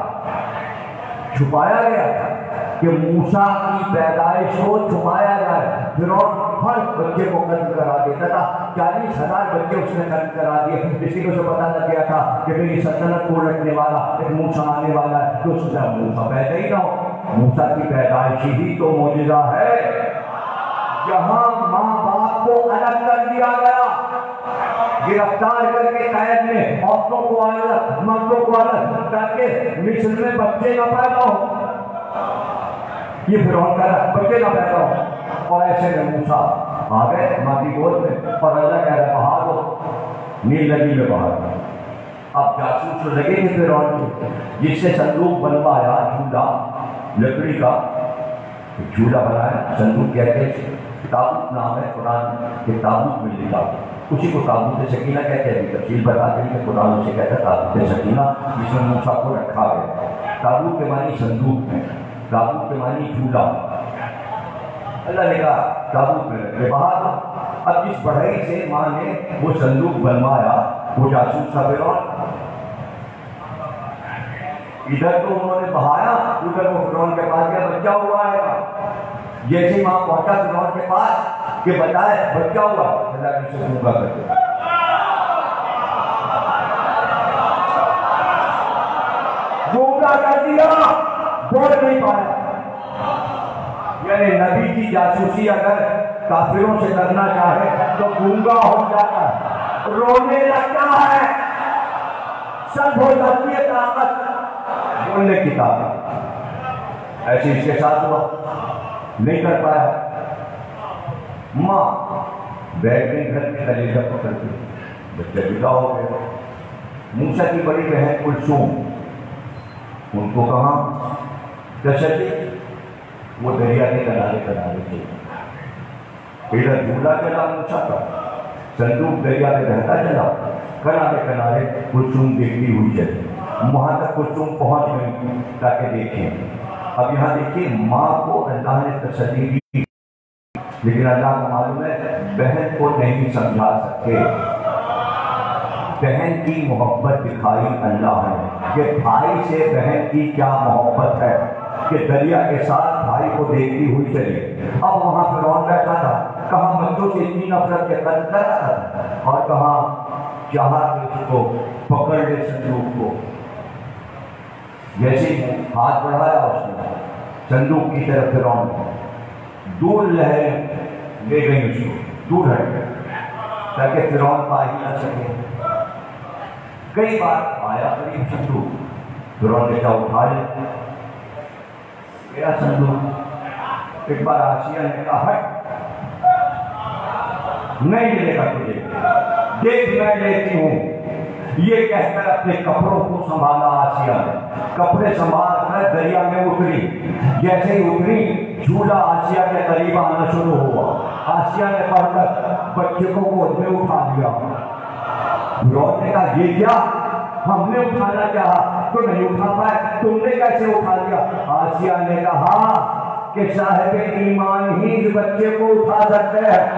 Speaker 3: چھپایا گیا تھا کہ موسا کی پیدائش کو چھپایا جائے فرعون ہر بچے کو قتل کرا دیتا تھا۔ چالیس ہزار بچے اس نے قتل کرا دیے۔ اسی کو سے پتا لگ گیا تھا کہ میری سلطنت کو رکھنے والا، ایک موسا آنے والا ہے۔ تو اس نے موسا پیدا ہی نہ ہو۔ موسا کی پیدائش ہی تو معجزہ ہے۔ جہاں ماں باپ کو الگ کر دیا گیا۔ گرفتار کر کے قید میں عورتوں کو الگ، مردوں کو الگ تاکہ مصر میں بچے نہ پیدا ہو یہ فرعون کہہ رہا بچے نہ پیدا ہو اور ایسے میں موسیٰ آ گئے ماں کی گود میں، اور اللہ کہہ رہا ہے بہار ہو نیل ندی میں بہار ہو اب جاسوس تو لگے تھے فرعون کے جس سے صندوق بنوایا جھولا، لکڑی کا جھولا بنایا، صندوق کہتے ہیں۔ تابوت نام ہے قرآن کے تابوت میں لکھا اسی کو تابوت سکینہ کہتے ہیں، تفصیل بتاتے ہیں کہ قرآن اسے کہتا ہے تابوت سکینہ جس میں موسیٰ کو رکھا گیا تابوت کے معنی صندوق میں تابوت کے معنی جھولا۔ اللہ نے کہا تابوت میں رکھے باہر اب جس بڑھائی سے ماں نے وہ صندوق بنوایا، وہ جاسوس تھا فرعون ادھر تو انہوں نے بہایا، ادھر وہ فرعون کے پاس گیا، بچہ ہوا ہے۔ جیسے ماں پہنچا فرعون کے پاس، کہ بتائے بچہ ہوا اللہ نے اسے موقع کر دیا گونگا کر دیا بول نہیں پایا۔ یعنی نبی کی جاسوسی اگر کافروں سے کرنا چاہے تو گونگا ہو جاتا ہے۔ رونے لگتا ہے۔ سب ہو جاتی ہے طاقت۔ بولنے کی طاقت۔ ایسے اس کے ساتھ ہوا۔ نہیں کر پایا۔ ماں بیٹھ گئی گھر کے کلیجہ پکڑ کے۔ بچہ جدا ہو گیا۔ موسیٰ کی بڑی بہن کلثوم، ان کو کہاں؟ کشتی۔ وہ دریا کے کنارے کنارے تھے ادھر جھولا چلا، موسیٰ کا۔ صندوق دریا میں بہتا چلا۔ کنارے کنارے کلثوم دیکھتی ہوئی چلی۔ وہاں تک کلثوم پہنچ گئی تاکہ دیکھیں۔ اب یہاں دیکھیے ماں کو اللہ نے تسلی دی، لیکن اللہ کو معلوم ہے بہن کو نہیں سمجھا سکتے۔ بہن کی محبت دکھائی اللہ نے۔ کہ بھائی سے بہن کی کیا محبت ہے؟ کہ دریا کے ساتھ بھائی کو دیکھتی ہوئی چلی۔ اب وہاں فرعون بیٹھا تھا۔ کہاں بچوں سے اتنی نفرت کے قتل کر رہا تھا؟ اور کہاں چاہا کہ اس کو پکڑ لے صندوق کو۔ جیسے ہی ہاتھ بڑھایا اس نے صندوق کی طرف فرعون دور لہریں لے گئی اس کو، دور ہٹ گئے تاکہ فرعون پا ہی نہ سکے۔ کئی بار آیا قریب صندوق، فرعون نے کہا، اٹھا لے۔ میرا صندوق۔ ایک بار آسیہ نے کہا، ہٹ۔ نہیں ملے گا تجھے۔ دیکھ میں لیتی ہوں۔ یہ کہہ کر اپنے کپڑوں کو سنبھالا آسیہ۔ نے کپڑے سنبھال کر دریا میں اتری۔ جیسے ہی اتری، جھولا آسیہ کے قریب آنا شروع ہوا۔ آسیہ نے پڑھ کر بچے کو گود میں اٹھا لیا۔ فرعون نے کہا، یہ کیا؟ ہم نے اٹھانا چاہا تو نہیں اٹھا پائے تم نے کیسے اٹھا لیا؟ آسیہ نے کہا کہ صاحب ایمان ہی اس بچے کو اٹھا سکتے ہیں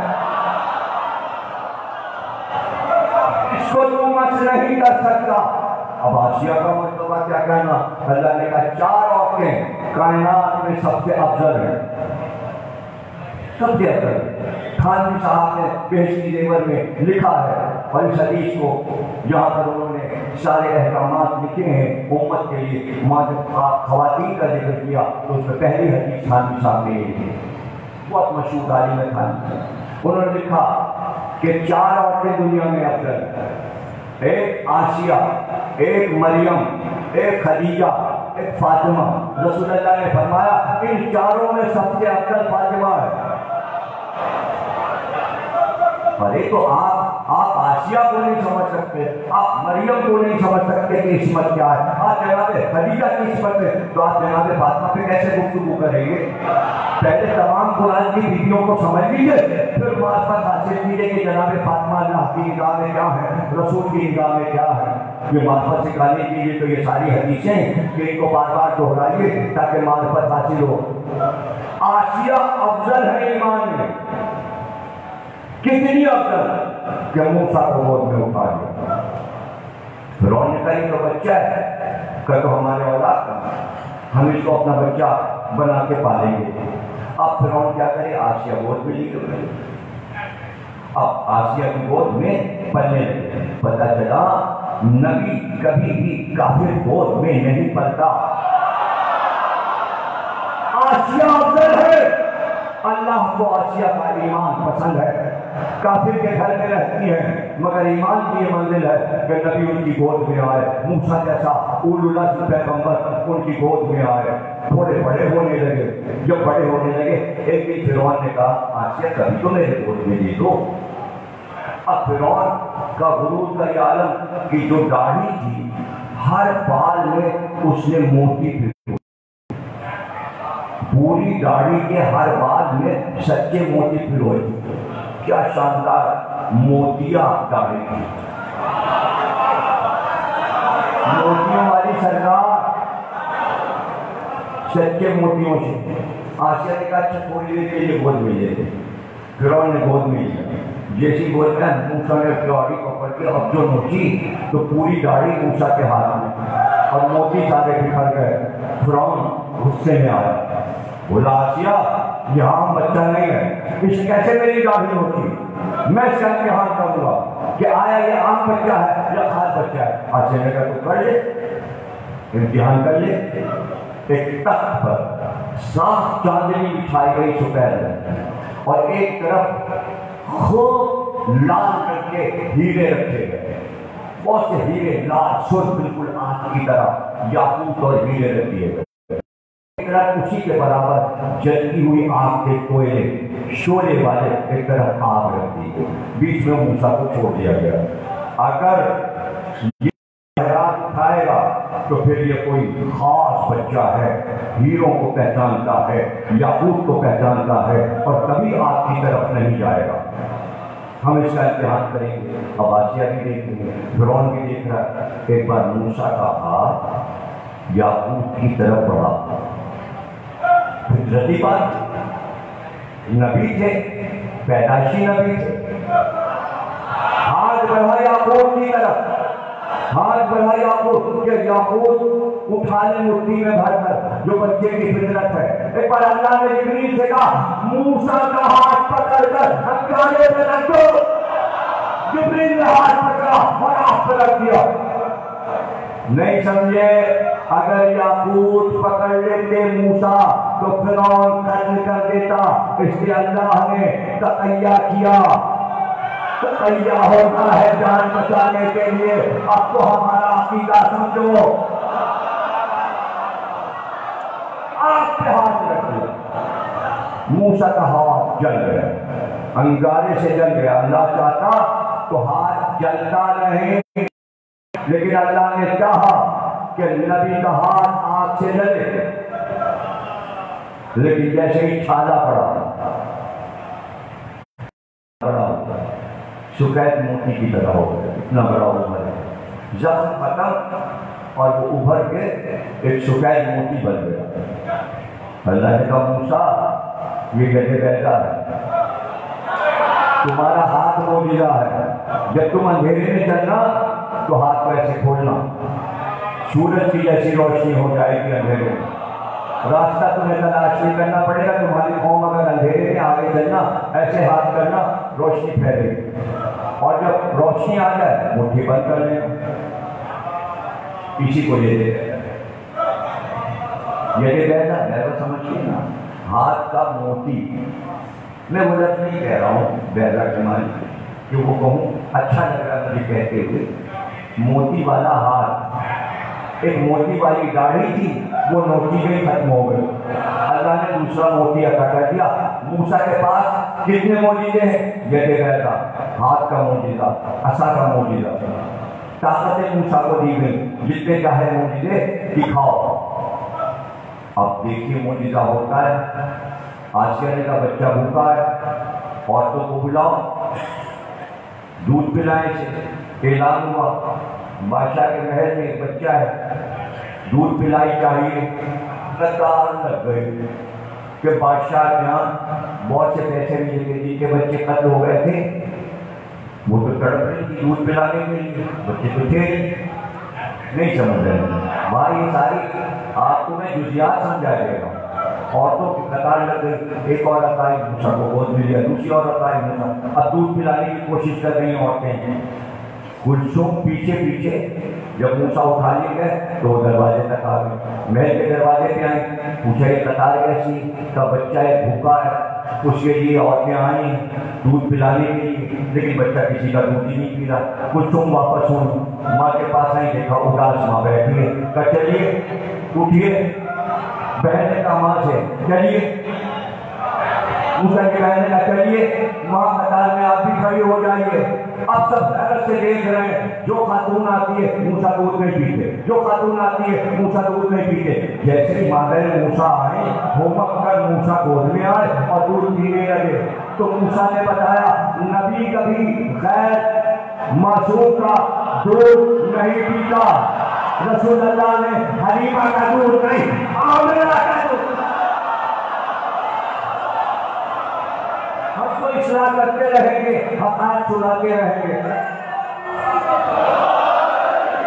Speaker 3: اس کو تو نہیں کر سکتا۔ اب آسیہ کا مطلب کیا کہنا؟ اللہ نے کہا، چار عورتیں کائنات میں سب سے افضل ہیں۔ سب سے افضل۔ خانوی صاحب نے بہشتی زیور میں لکھا ہے اور اس حدیث کو جہاں پر انہوں نے سارے احکامات لکھے ہیں۔ امت کے لیے ماں جب خواتین کا ذکر کیا، تو اس میں پہلی حدیث خانوی صاحب نے یہ لکھی۔ بہت مشہور عالم ہے خانوی انہوں نے لکھا کہ چار عورتیں دنیا میں افضل ہیں۔ ایک آسیہ، ایک مریم، ایک خدیجہ، ایک فاطمہ۔ رسول اللہ نے فرمایا، ان چاروں میں سب سے افضل فاطمہ ہے۔ ارے تو آپ آپ آسیہ کو نہیں سمجھ سکتے، آپ مریم کو نہیں سمجھ سکتے کہ عصمت کیا ہے۔ آپ جناب خدیجہ کی عصمت ہے تو آپ جناب فاطمہ پہ کیسے گفتگو کریں گے؟ پہلے تمام قرآن کی بیویوں کو سمجھ لیجیے پھر معرفت حاصل کیجیے کہ جناب فاطمہ اللہ کی نگاہ میں کیا ہے؟ رسول کی نگاہ میں کیا ہے؟ یہ معرفت سکھانے کے لیے تو یہ ساری حدیثیں کہ ان کو بار بار دہرائیے تاکہ معرفت حاصل ہو۔ آسیہ افضل ہے ایمان میں۔ کتنی افضل؟ کہ موسیٰ کو گود میں اٹھا لیا۔ فرعون نے کہا، یہ تو بچہ ہے کہ تو ہمارے اولاد کا۔ ہم اس کو اپنا بچہ بنا کے پالیں گے۔ اب فرعون کیا کرے؟ آسیہ گود ملی تو اب آسیہ کی گود میں پلنے لگے۔ پتہ چلا نبی کبھی بھی کافر گود میں نہیں پلتا۔ آسیہ افضل ہے۔ اللہ کو آسیہ کا ایمان پسند ہے۔ کافر کے گھر میں رہتی ہے۔ مگر ایمان کی یہ منزل ہے کہ نبی ان کی گود میں آئے، موسیٰ جیسا اچھا اول اللہ کی پیغمبر ان کی گود میں آئے۔ تھوڑے بڑے ہونے لگے۔ جب بڑے ہونے لگے، ایک دن فرعون نے کہا، آسیہ، کبھی تو میرے گود میں دے دو۔ اب فرعون کا غرور کا یہ عالم کی جو داڑھی تھی، ہر بال میں اس نے موتی پھر پوری۔ داڑھی کے ہر بال میں سچے موتی پھروئے کیا شاندار موتیا داڑھی تھی۔ موتیوں والی سرکار سچے موتیوں سے۔ آسیہ نے کہا اچھا تھوڑی دیر کے لیے گود میں لے لے فرعون نے گود میں لیا جیسی گود میں موسا نے داڑھی پکڑ کے اب جو نوچی تو پوری داڑھی موسا کے ہاتھ میں اور موتی سارے بکھر گئے۔ فرعون غصے میں آیا۔ بولا آسیہ یہ عام بچہ نہیں ہے اس کیسے میری داڑھی ہوتی؟ میں اس کا امتحان کروں گا کہ آیا یہ عام بچہ ہے یا خاص بچہ ہے؟ آسیہ نے کہا تو کر لے، امتحان کر لے۔ ایک تخت پر صاف چاندنی بچھائی گئی سپید میں اور ایک طرف خوب لال کر کے ہیرے رکھے گئے۔ بہت سے ہیرے لال سر بالکل آنکھ کی طرح، یاقوت اور ہیرے رکھ دیے گئے۔ طرف اسی کے برابر جلتی ہوئی آگ کے کوئلے شولے والے ایک طرف آگ رکھ دی گئی۔ بیچ میں موسا کو چھوڑ دیا گیا۔ اگر یہ حیران گا، تو پھر یہ کوئی خاص بچہ ہے، ہیروں کو پہچانتا ہے، یاقوت کو پہچانتا ہے اور کبھی آپ کی طرف نہیں جائے گا۔ ہم اس کا امتحان کریں گے۔ اب آسیہ بھی دیکھ رہے ہیں، فرعون بھی دیکھ رہا ہے۔ ایک بار موسا کا ہاتھ یاقوت کی طرف بڑھا۔ فطرتی بات نبی تھے، پیدائشی نبی تھے۔ ہاتھ بڑھا یاقوت کی طرف۔ ہاتھ بڑھا یاقوت کہ یاقوت اٹھا لے مٹھی میں بھر کر جو بچے کی فطرت ہے۔ ایک بار اللہ نے جبریل سے کہا، موسیٰ کا ہاتھ پکڑ کر ہتھیارے میں رکھ دو۔ جبریل نے ہاتھ پکڑا اور ہاتھ پہ رکھ دیا۔ نہیں سمجھے؟ اگر یاقوت پکڑ لیتے موسیٰ تو فرعون قتل کر دیتا۔ اس لیے اللہ نے تقیہ کیا۔ تقیہ ہوتا ہے جان بچانے کے لیے۔ اب تو ہمارا عقیدہ سمجھو۔ آپ کے ہاتھ رکھ دیا موسیٰ کا ہاتھ جل گیا۔ انگارے سے جل گیا۔ اللہ چاہتا تو ہاتھ جلتا نہیں لیکن اللہ نے چاہا کہ نبی کا ہاتھ آگ سے جلے لیکن جیسے ہی چھالا پڑا بڑا ہوتا ہے شکایت موتی کی طرح ہو گیا اتنا بڑا عمر ہے۔ زخم ختم اور وہ ابھر کے ایک شکایت موتی بن گیا۔ اللہ نے کہا، موسا، یہ گدے بیٹھا ہے۔ تمہارا ہاتھ موجودہ ہے۔ جب تم اندھیرے میں چلنا تو ہاتھ کو ایسے کھولنا۔ سورج کی جیسی روشنی ہو جائے گی اندھیرے میں۔ راستہ تمہیں تلاش نہیں کرنا پڑے گا، تمہاری قوم اگر اندھیرے میں آگے چلنا، ایسے ہاتھ کرنا روشنی پھیلے گی۔ اور جب روشنی آ جائے، مٹھی بند کر لیں۔ اسی کو یہ دے یہ کہنا میں تو سمجھیے نا، ہاتھ کا موتی۔ میں غلط نہیں کہہ رہا ہوں بیدا کے معنی کہ وہ کہوں اچھا لگ رہا مجھے کہتے ہوئے۔ موتی والا ہاتھ ایک موتی والی داڑھی تھی، وہ نوٹی گئی ختم ہو گئی۔ اللہ نے دوسرا موتی عطا کر دیا۔ موسا کے پاس کتنے موجودے ہیں؟ یہ گیا تھا۔ ہاتھ کا موجودہ اصا کا موجودہ۔ طاقتیں موسا کو دی گئی جتنے چاہے موجودے، دکھاؤ۔ اب دیکھیے موجودہ ہوتا ہے۔ آسیہ کا بچہ بھوکا ہے۔ عورتوں کو بلاؤ۔ دودھ پلائیں سے اعلان ہوا۔ بادشاہ کے محل میں ایک بچہ ہے، دودھ پلائی چاہیے قطار لگ گئی۔ کہ بادشاہ کے یہاں بہت سے پیسے ملے گئے جن کے بچے قتل ہو گئے تھے۔ وہ تو تڑپ رہی تھی دودھ پلانے کے لیے۔ بچے تو تھے نہیں۔ سمجھ رہے بھائی، یہ ساری آپ کو میں جزیات سمجھا دے رہا ہوں۔ عورتوں کی قطار لگ گئی۔ ایک عورت آئی موسا کو گود مل گیا۔ دوسری عورت آئی اب دودھ پلانے کی کوشش کر رہی ہیں عورتیں۔ کلثوم پیچھے پیچھے جب موسا اٹھا لیے گئے تو وہ دروازے تک آ گئے۔ محل کے دروازے پہ آئیں پوچھا، یہ قطار کیسی؟ کا بچہ ہے، بھوکا ہے۔ اس کے لیے عورتیں آئیں دودھ پلانے کے لیے، لیکن بچہ کسی کا دودھ ہی نہیں پی رہا۔ کلثوم واپس ہوں۔ ماں کے پاس آئیں، دیکھا، اداس ماں بیٹھی ہے۔ کہا، چلیے، اٹھیے۔ بہن نے کہا ماں سے، چلیے۔ موسیٰ کی بہن نے کہا چلیے ماں قطار میں آپ بھی کھڑی ہو جائیے۔ اب سب حیرت سے دیکھ رہے ہیں۔ جو خاتون آتی ہے، موسیٰ دودھ نہیں پیتے۔ جو خاتون آتی ہے، موسیٰ دودھ نہیں پیتے۔ جیسے ہی مادر موسیٰ آئے ہومک کر موسیٰ گود میں آئے اور دودھ پینے لگے۔ تو موسیٰ نے بتایا، نبی کبھی غیر معصوم کا دودھ نہیں پیتا۔ رسول اللہ نے حلیمہ کا دودھ نہیں۔ آمنہ رہیں گے حقات چلاتے رہیں گے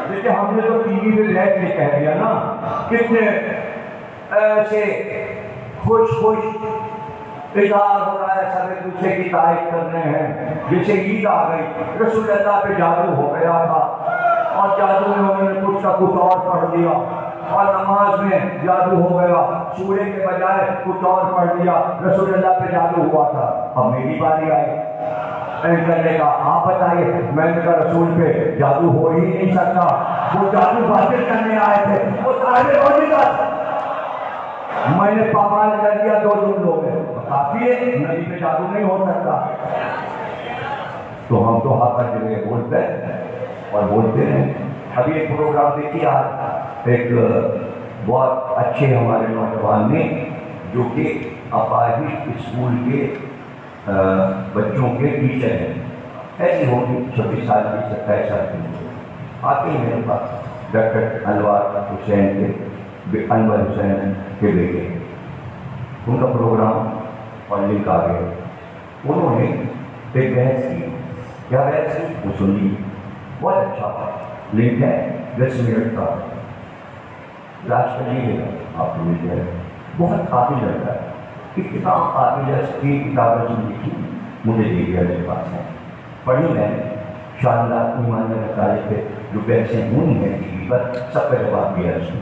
Speaker 3: دیکھیں، ہم نے تو ٹی وی پہ بیٹھ کے کہہ دیا نا کتنے ایسے خوش خوش اظہار ہو رہا ہے سب ایک دوسرے کی تعریف کر رہے ہیں جیسے عید آ گئی۔ رسول اللہ پہ جادو ہو گیا تھا۔ اور جادو میں انہوں نے کچھ کا کچھ اور پڑھ دیا اور نماز میں جادو ہو گیا۔ سورے کے بجائے کچھ اور پڑھ دیا رسول اللہ پہ جادو ہوا تھا۔ اب میری باری آئی۔ کرنے کا آپ بتائیے، میں نے کہا رسول پہ جادو ہو ہی نہیں سکتا۔ وہ جادو باطل کرنے آئے تھے۔ وہ سارے ہونے کا۔ میں نے پامال کر دیا دو جملوں میں کافی ہے، نبی پہ جادو نہیں ہو سکتا۔ تو ہم تو ہاتھ کر جگہ بولتے ہیں۔ اور بولتے ہیں، ابھی ایک پروگرام دیکھیے آج ایک بہت اچھے ہمارے نوجوان نے، جو کہ اپاہی اسکول کے بچوں کے ٹیچر ہیں۔ ایسی ہوگی چھبیس سال کی ستائیس سال کی آتے ہیں میرے پاس ڈاکٹر انوار حسین کے انور حسین کے بیٹے۔ ان کا پروگرام اور لنک آ گیا۔ انہوں نے ایک بحث کی۔ کیا بحث کی؟ وہ سن لی بہت اچھا لنک ہے۔ دس منٹ کا۔ لاش کا نہیں ہے آپ کو مل جائے۔ بہت قابل لگتا ہے۔ کہ کتنا قابل ہے اس کی کتابیں جو لکھی مجھے دے دیا میرے پاس ہے۔ پڑھی میں شاندار ایمان میں مطالعے پہ جو پیسے ہوئی ہیں ٹی وی پر سب کا جواب دیا اس نے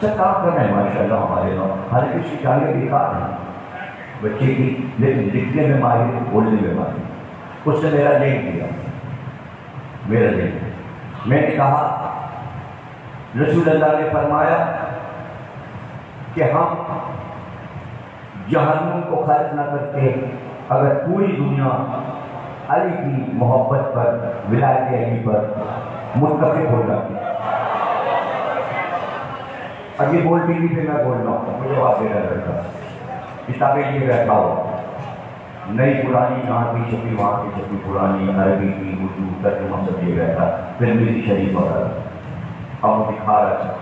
Speaker 3: سب کام کر رہے ماشاء اللہ ہمارے لوگ۔ ہر کسی چاہیے بیکار ہیں۔ بچے کی، لیکن لکھنے میں ماہر، بولنے میں ماہر۔ اس نے میرا لنک دیا۔ میرا لنک میں نے کہا، رسول اللہ نے فرمایا کہ ہم جہنم کو خرچ نہ کرتے اگر پوری دنیا علی کی محبت پر، ولایت علی پر متفق ہو جاتی۔ اب یہ بول بھی پہ میں بول رہا ہوں، مجھے بات دینا لڑکا کتابیں یہ رہتا ہو نئی پرانی یہاں کی چھپی، وہاں کی چھپی پرانی، عربی کی اردو ترجمہ سب یہ رہتا۔ پھر میری شریف وغیرہ اب وہ دکھا رہا تھا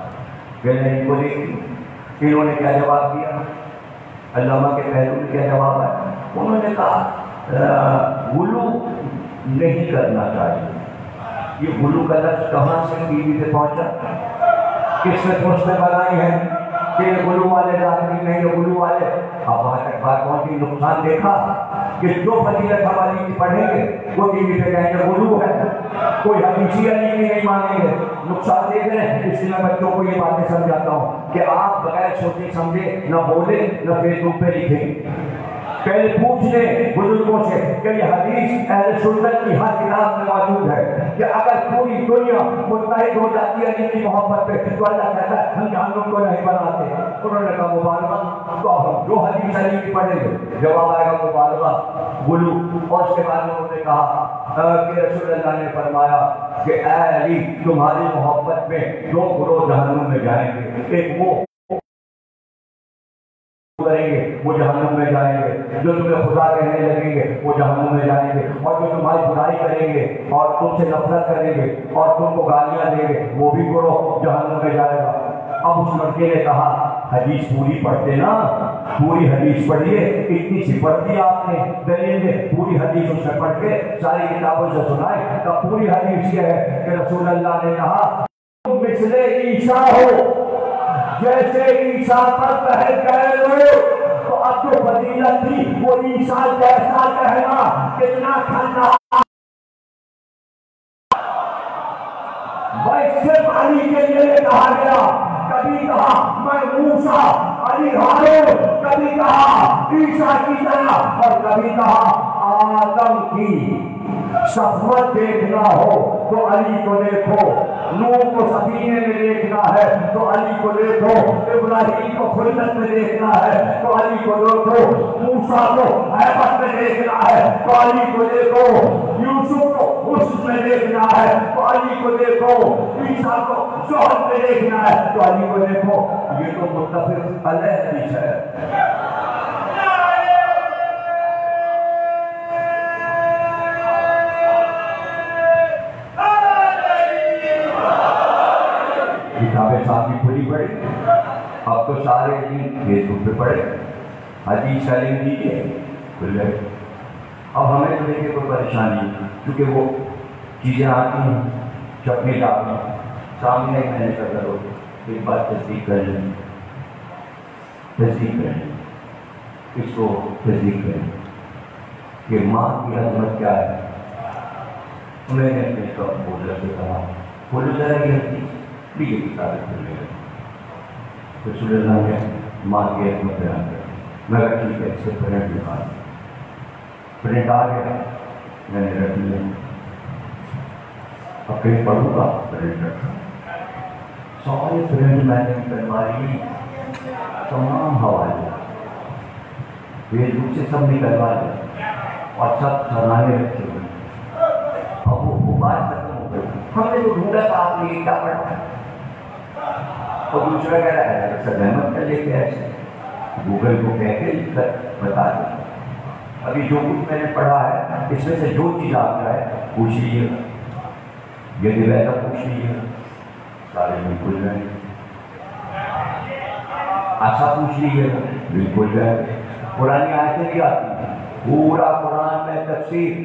Speaker 3: پھر نے ان کو دیکھی انہوں نے کیا جواب دیا؟ علامہ کے پہلو کیا جواب ہے انہوں نے کہا غلو نہیں کرنا چاہیے۔ یہ غلو کا لفظ کہاں سے ٹی وی پہ پہنچا؟ کس نے پوچھ میں بنائی ہے کہ یہ غلو والے ظاہری نہیں یہ غلو والے اب وہاں تک بات پہنچی، نقصان دیکھا۔ کہ جو فضیلت ہماری کی پڑھیں گے وہ ٹی وی پہ کہیں گے وضو ہے۔ کوئی حدیثی علی کی نہیں مانیں گے نقصان دیکھ رہے ہیں اس لیے میں بچوں کو یہ باتیں سمجھاتا ہوں کہ آپ بغیر سوچے سمجھے، نہ بولیں نہ فیس بک پہ لکھیں پہلے پوچھ لیں بزرگوں سے کہ یہ حدیث اہل سنت کی ہر کتاب میں موجود ہے کہ اگر پوری دنیا متحد ہو جاتی ہے ان کی محبت پہ، تو اللہ کہتا ہے، ہم جانوں کو نہیں بناتے۔ انہوں نے کہا، مبارکہ۔ تو ہم جو حدیث علی کی پڑھیں گے، جواب آئے گا مبارکہ گلو اور اس کے بعد انہوں نے کہا کہ رسول اللہ نے فرمایا کہ اے علی، تمہاری محبت میں دو گروہ جہنم میں جائیں گے۔ ایک وہ کریں گے، وہ جہنم میں جائیں گے۔ جو تمہیں خدا کہنے لگیں گے، وہ جہنم میں جائیں گے۔ اور جو تمہاری برائی کریں گے اور تم سے نفرت کریں گے اور تم کو گالیاں دیں گے، وہ بھی کرو جہنم میں جائے گا۔ اب اس لڑکے نے کہا، حدیث پوری پڑھتے نا؟ پوری حدیث پڑھیے، اتنی سی پڑھ دی آپ نے دلیل نے پوری حدیث اس میں پڑھ کے ساری کتابوں سے سنائے۔ تو پوری حدیث یہ ہے کہ رسول اللہ نے کہا، تم مثل عیسیٰ ہو جیسے عیسیٰ پر پہل گئے لوگ تو اب جو فضیلت تھی وہ عیسیٰ جیسا کہنا، کتنا کھانا۔ ویسے پانی کے لیے کہا گیا، کبھی کہا میں موسا علی ہارون، کبھی کہا عیسیٰ کی طرح، اور کبھی کہا آدم کی صفوت دیکھنا ہو تو علی کو دیکھو، نوح کو سفینے میں دیکھنا ہے تو علی کو دیکھو، ابراہیم کو خلت میں دیکھنا ہے تو علی کو دیکھو، موسیٰ کو حیبت میں دیکھنا ہے تو علی کو دیکھو، یوسف کو حسن میں دیکھنا ہے تو علی کو دیکھو، عیسیٰ کو زہد میں دیکھنا ہے تو علی کو دیکھو۔ یہ تو متفق علیہ حدیث ہے۔ کتابیں ساتھی کھلی پڑے اب تو سارے جی دن فیس بک پہ پڑے۔ حدیث کا لنک دیجیے کھل گئے۔ اب ہمیں تو دیکھے کوئی پریشانی کیونکہ وہ چیزیں آتی ہیں، چپنے لاتی ہیں۔ سامنے میں نے کرو ایک بات تصدیق کر لیں۔ تصدیق کر لیں۔ اس کو تصدیق کریں کہ ماں کی عظمت کیا ہے؟ میں نے اپنے کب بولر سے کہا، بولو ذرا یہ حدیث لیے کتابیں کھل گئے رسول اللہ نے ماں کی عظمت بیان کر میں کہا ٹھیک ہے اس سے پرنٹ نکال پرنٹ آ گیا۔ میں نے رکھ لیا۔ اب کہیں پڑھوں گا؟ پرنٹ رکھا سارے پرنٹ میں نے کروائی تمام حوالے۔ فیس بک سے سب نکلوا لیا اور سب سرانے رکھے ہوئے اب وہ بات ہم نے تو ڈھونڈا تھا آپ نے یہ کیا پڑھا اور دوسرا کہہ رہا ہے سر احمد کر لے کے ایسے گوگل کو کہہ کے لکھ کر بتا دیں ابھی جو کچھ میں نے پڑھا ہے، اس میں سے جو چیز آپ کا ہے، پوچھ لیجیے گا یہ ویسا پوچھ لیجیے گا سارے بالکل گئے ایسا اچھا پوچھ لیجیے گا بالکل گئے پرانی آیتیں بھی آتی ہیں۔ پورا قرآن میں تفسیر۔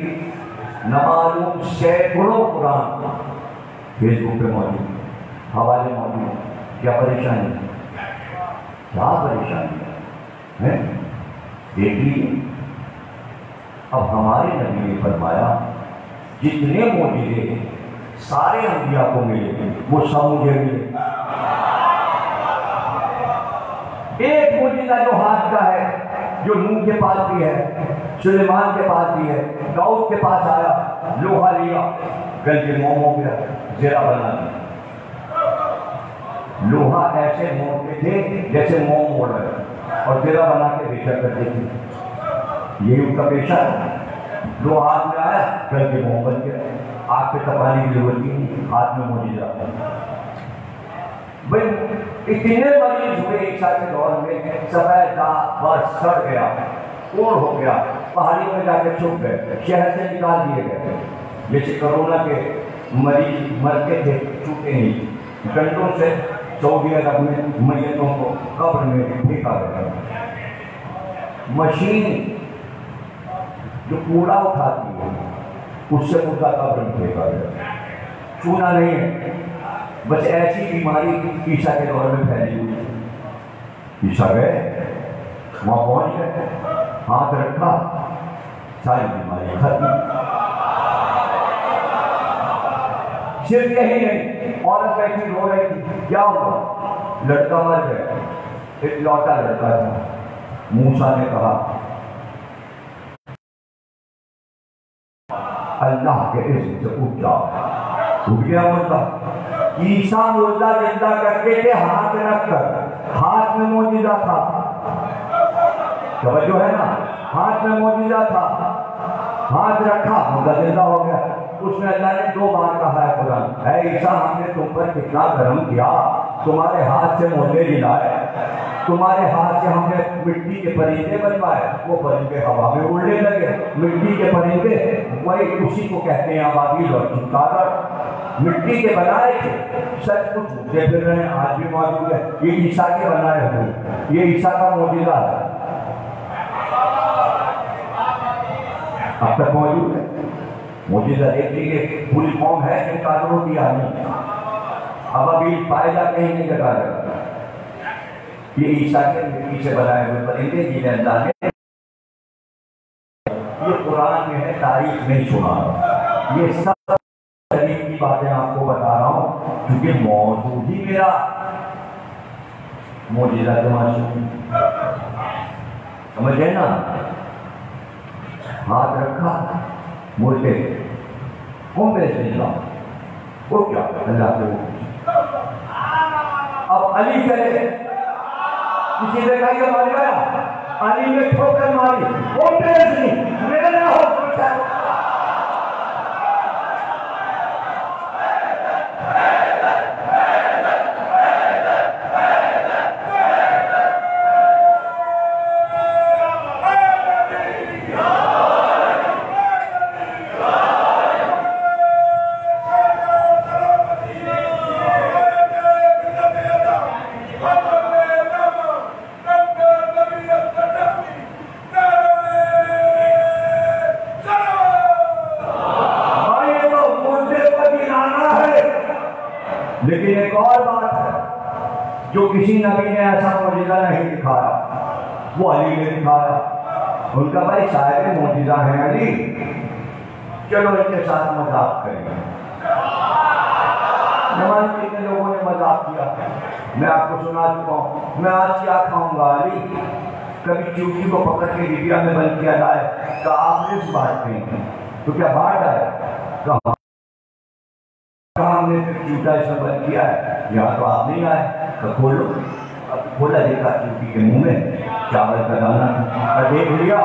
Speaker 3: نمالوم سینکڑوں قرآن۔ فیس بک پہ موجود حوالے موجود ہیں، کیا پریشانی ہے؟ کیا پریشانی ہے؟ ہیں؟ اب ہمارے نبی نے فرمایا، جتنے موجودے سارے انبیاء کو ملے وہ سب مجھے ملے ایک موجودہ جو ہاتھ کا ہے، جو نوح کے پاس بھی ہے، سلیمان کے پاس بھی ہے، داؤد کے پاس آیا، لوہا لیا۔ گل کے موموں پہ زیرہ بنا دیا۔ لوہا ایسے موڑتے تھے جیسے موم موڑ رہے۔ اور زیرہ بنا کے بیچا کرتے تھے۔ یہی ان کا پیشہ ہے۔ دو ہاتھ میں آیا گل کے موم بن گیا آگ پہ تپانے کی ضرورت نہیں۔ ہاتھ میں موجود جاتا بھائی، اتنے مریض ہوئے عیسیٰ کے دور میں سفید داغ بس سڑ گیا، کوڑ ہو گیا، پہاڑیوں میں جا کے چھپ گئے، شہر سے نکال دیے گئے۔ جیسے کرونا کے مریض مرتے تھے چھوٹے نہیں گھنٹوں سے سعودی عرب میں میتوں کو قبر میں پھینکا گیا۔ مشین جو کوڑا اٹھاتی ہے، اس سے مردہ قبر میں پھینکا گیا چونا نہیں ہے، بس ایسی بیماری عیسیٰ کے دور میں پھیلی ہوئی تھی عیسیٰ گئے وہاں پہنچ گئے۔ ہاتھ رکھا، ساری بیماری ختم۔ صرف یہی نہیں عورت بیٹھی رو رہی تھی۔ کیا ہوا؟ لڑکا مر گیا۔ ایک لوٹا لڑکا۔ تھا موسا نے کہا، اللہ کے عزم سے اٹھ جاؤ اٹھ گیا مردہ۔ عیسیٰ مردہ زندہ کر کے تھے ہاتھ رکھ کر، ہاتھ میں موجودہ تھا۔ توجہ ہے نا؟ ہاتھ میں موجودہ تھا۔ ہاتھ رکھا، مردہ زندہ ہو گیا۔ اس میں اللہ نے دو بار کہا ہے قرآن اے عیسیٰ، ہم نے تم پر کتنا گرم کیا، تمہارے ہاتھ سے موجے جلائے تمہارے ہاتھ سے ہم نے مٹی کے پرندے بنوائے، وہ پرندے ہوا میں اڑنے لگے، مٹی کے پرندے وہی اسی کو کہتے ہیں آبادی اور چمکادر مٹی کے بنائے تھے، سچ کچھ مجھے پھر رہے ہیں، آج بھی موجود ہے، یہ عیسیٰ کے بنائے ہوئے یہ عیسیٰ کا موجودہ ہے۔ اب تک موجود؟ موجودہ دیکھ لیجیے پوری قوم ہے کہ کادروں کی آنی اب ابھی پائے جاتے ہیں نہیں جگہ جگہ۔ یہ عیسیٰ کے مٹی سے بنائے ہوئے پرندے جنہیں اللہ نے یہ قرآن میں ہے، تاریخ نہیں سنا یہ سب شریف کی باتیں آپ کو بتا رہا ہوں۔ کیونکہ موجود ہی میرا موجودہ معصوم سمجھے نا؟ ہاتھ رکھا۔ ملتے کون پہ سے نکلا وہ کیا اللہ کو اب علی چلے کسی نے کہا کہ مر گیا علی نے ٹھوکر ماری وہ پیس نہیں میرے نہ ہو سکتا بھائی یہ تو مردے پر گرانا ہے لیکن ایک اور بات ہے جو کسی نبی نے ایسا موجودہ نہیں دکھایا وہ علی نے دکھایا ان کا بھائی شاید موجودہ ہے علی چلو ان کے ساتھ مذاق کریں۔ گے نماز کتنے لوگوں نے مذاق کیا۔ میں آپ کو سنا چکا ہوں۔ میں آج کیا کھاؤں گا علی؟ کبھی چوٹی کو پکڑ کے ڈبیا میں بند کیا جائے کہ آپ نے اس بات کہیں تو کیا بات آیا کہاں کہاں ہم نے پھر چوٹا اس میں بند کیا ہے۔ یہاں تو آپ نہیں آئے، تو کھولو۔ اب کھولا دیکھا چوٹی کے منہ میں۔ چاول کا دانا اور دیکھ لیا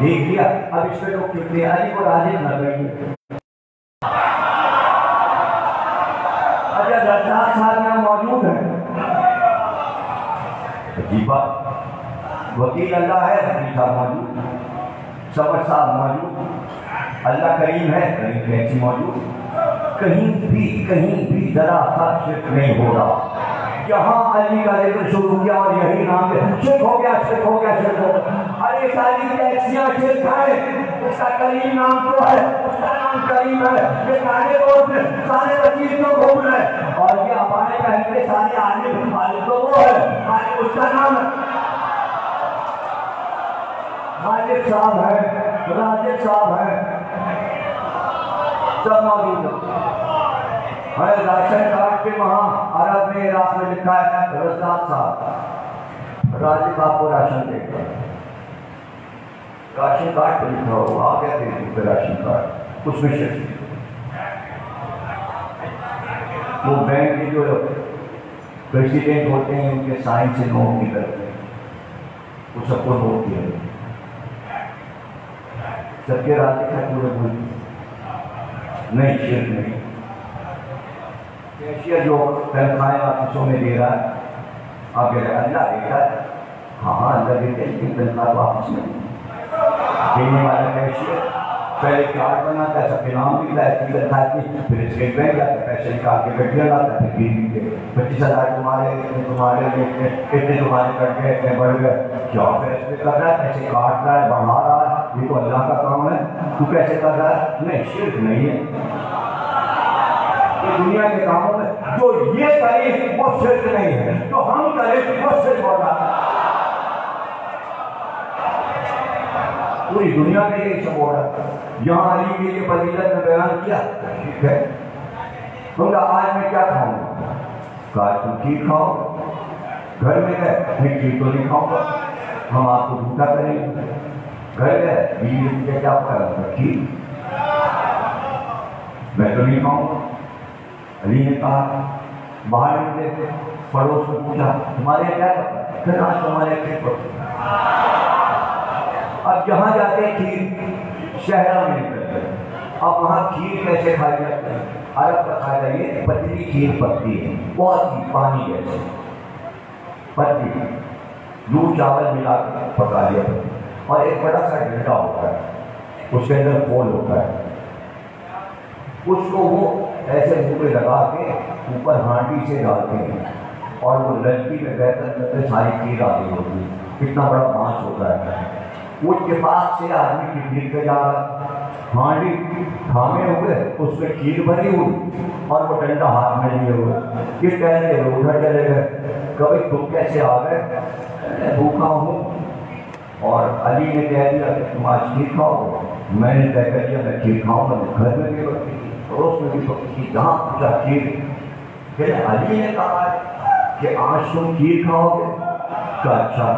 Speaker 3: دیکھ لیا اب اس پہ لوگ کتنے علی کو راضی نہ کریے اچھا دس لاکھ سال میں موجود ہے عجیب وکیل اللہ ہے وکیل صاحب موجود سبر صاحب موجود اللہ کریم ہے کریم کیسی موجود کہیں بھی کہیں بھی ذرا سا شرک نہیں ہو رہا جہاں علی کا ذکر شروع کیا اور یہی نام ہے۔ شرک ہو گیا، شرک ہو گیا، شرک ہو گیا۔ ارے ساری ٹیکسیاں شرک ہے اس کا کریم نام تو ہے، اس کا نام کریم ہے۔ یہ سارے روڈ میں، سارے وکیل تو گھوم رہے اور یہ ہمارے پہن کے سارے عالم عالم تو وہ ہے، عالم اس کا نام ہے۔ خالد صاحب ہے راجد صاحب ہے سب موجود ہے راشن کارڈ کے وہاں عرب میں عراق میں لکھا ہے رزاق صاحب۔ راجد آپ کو راشن دے گا راشن کارڈ پہ لکھا ہو آ گیا تھے راشن کارڈ۔ اس میں شرک وہ بینک کے جو پریسیڈنٹ ہوتے ہیں، ان کے سائن سے نوٹ نکلتے ہیں۔ وہ سب کو نوٹ دیا سب کے راستے کا پورے بول نہیں شرک نہیں۔ کیشیئر جو تنخواہیں آفسوں میں دے رہا ہے آپ کہہ رہے ہیں اللہ دیتا ہے ہاں ہاں اللہ دیتے ہیں لیکن تنخواہ تو آفس میں دینے والا کیشیئر پہلے کارڈ بناتا ہے سب کے نام لکھتا ہے پھر تنخواہ کی پھر اسٹیٹ بینک جاتا ہے پیسے نکال کے گڈیاں لاتا ہے پھر گیٹ کے پچیس ہزار تمہارے اتنے تمہارے اتنے اتنے تمہارے کٹ گئے اتنے بڑھ گئے کیا فیصلے کر رہا ہے پیسے کاٹ رہا ہے بڑھا رہا ہے یہ تو اللہ کا کام ہے تو کیسے کر رہا ہے نہیں شرک نہیں ہے دنیا کے کاموں میں جو یہ کرے وہ شرک نہیں ہے، جو ہم کریں وہ شرک ہوتا ہے پوری دنیا میں یہ سب ہو رہا ہے۔ یہاں علی کے لیے فضیلت میں بیان کیا؟ ٹھیک ہے۔ تم کہا آج میں کیا کھاؤں گا کہا، تم ٹھیک کھاؤ گھر میں گئے میں ٹھیک تو نہیں کھاؤں گا۔ ہم آپ کو بھوکا کریں گے۔ گھر گئے بیوی نے کیا پکایا ٹھیک میں تو نہیں کھاؤں گا۔ علی نے کہا باہر نکلے پڑوس کو پوچھا تمہارے کیا پھر آج تمہارے کھیت پر اب جہاں جاتے ہیں کھیر شہرہ میں نکلتے اب وہاں کھیر کیسے کھائی جاتی ہے؟ عرب کا کھایا جائے پتلی کھیر پکتی ہے۔ بہت ہی پانی جیسے پتلی دودھ چاول ملا کے پکا لیا۔ اور ایک بڑا سا ڈنڈا ہوتا ہے، اس کے اندر پھول ہوتا ہے۔ اس کو وہ ایسے منہ پہ لگا کے اوپر ہانڈی سے ڈالتے ہیں اور وہ لڑکی میں بہتر کرتے ساری کھیر آتی ہوتی ہے کتنا بڑا بانس ہوتا ہے۔ وہ اتفاق سے آدمی کی بھیڑ پہ جا رہا۔ ہانڈی تھامے ہوئے، اس میں کھیر بھری ہوئی اور وہ ڈنڈا ہاتھ میں لیے ہوئے۔ یہ کہتے ہیں، ادھر چلے گئے۔ کبھی تم کیسے آ گئے؟ میں بھوکا ہوں۔ اور علی نے کہہ دیا کہ تم آج کھیر کھاؤ میں نے طے کر دیا، میں کھیر کھاؤں گا گھر میں بھی پکی پڑوس میں بھی پکی تھی جہاں پوچھا کھیر پھر علی نے کہا کہ آج تم کھیر کھاؤ گے؟ کہا اچھا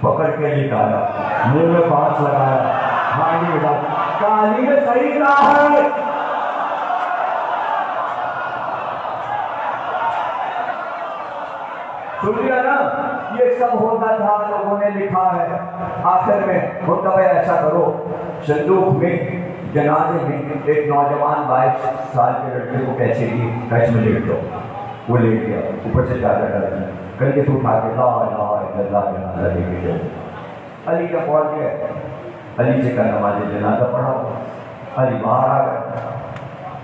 Speaker 3: پکڑ کے نکالا منہ میں پانچ لگایا۔ ہانڈی میں ڈالا کہا، علی نے صحیح کہا ہے۔ سن لیا نا، یہ سب ہوتا تھا، لوگوں نے لکھا ہے۔ آخر میں ہوتا ہے، ایسا کرو۔ صندوق میں جنازے میں ایک نوجوان بائیس سال کے لڑکے کو پیسے دی کیش میں لکھ دو وہ لے گیا، اوپر سے زیادہ ڈر دیا کندھے سے اٹھا کے لا لا اللہ جنازہ لے کے جاؤ۔ علی کا پہنچ گیا علی سے کا نماز جنازہ پڑھا علی باہر آ گیا۔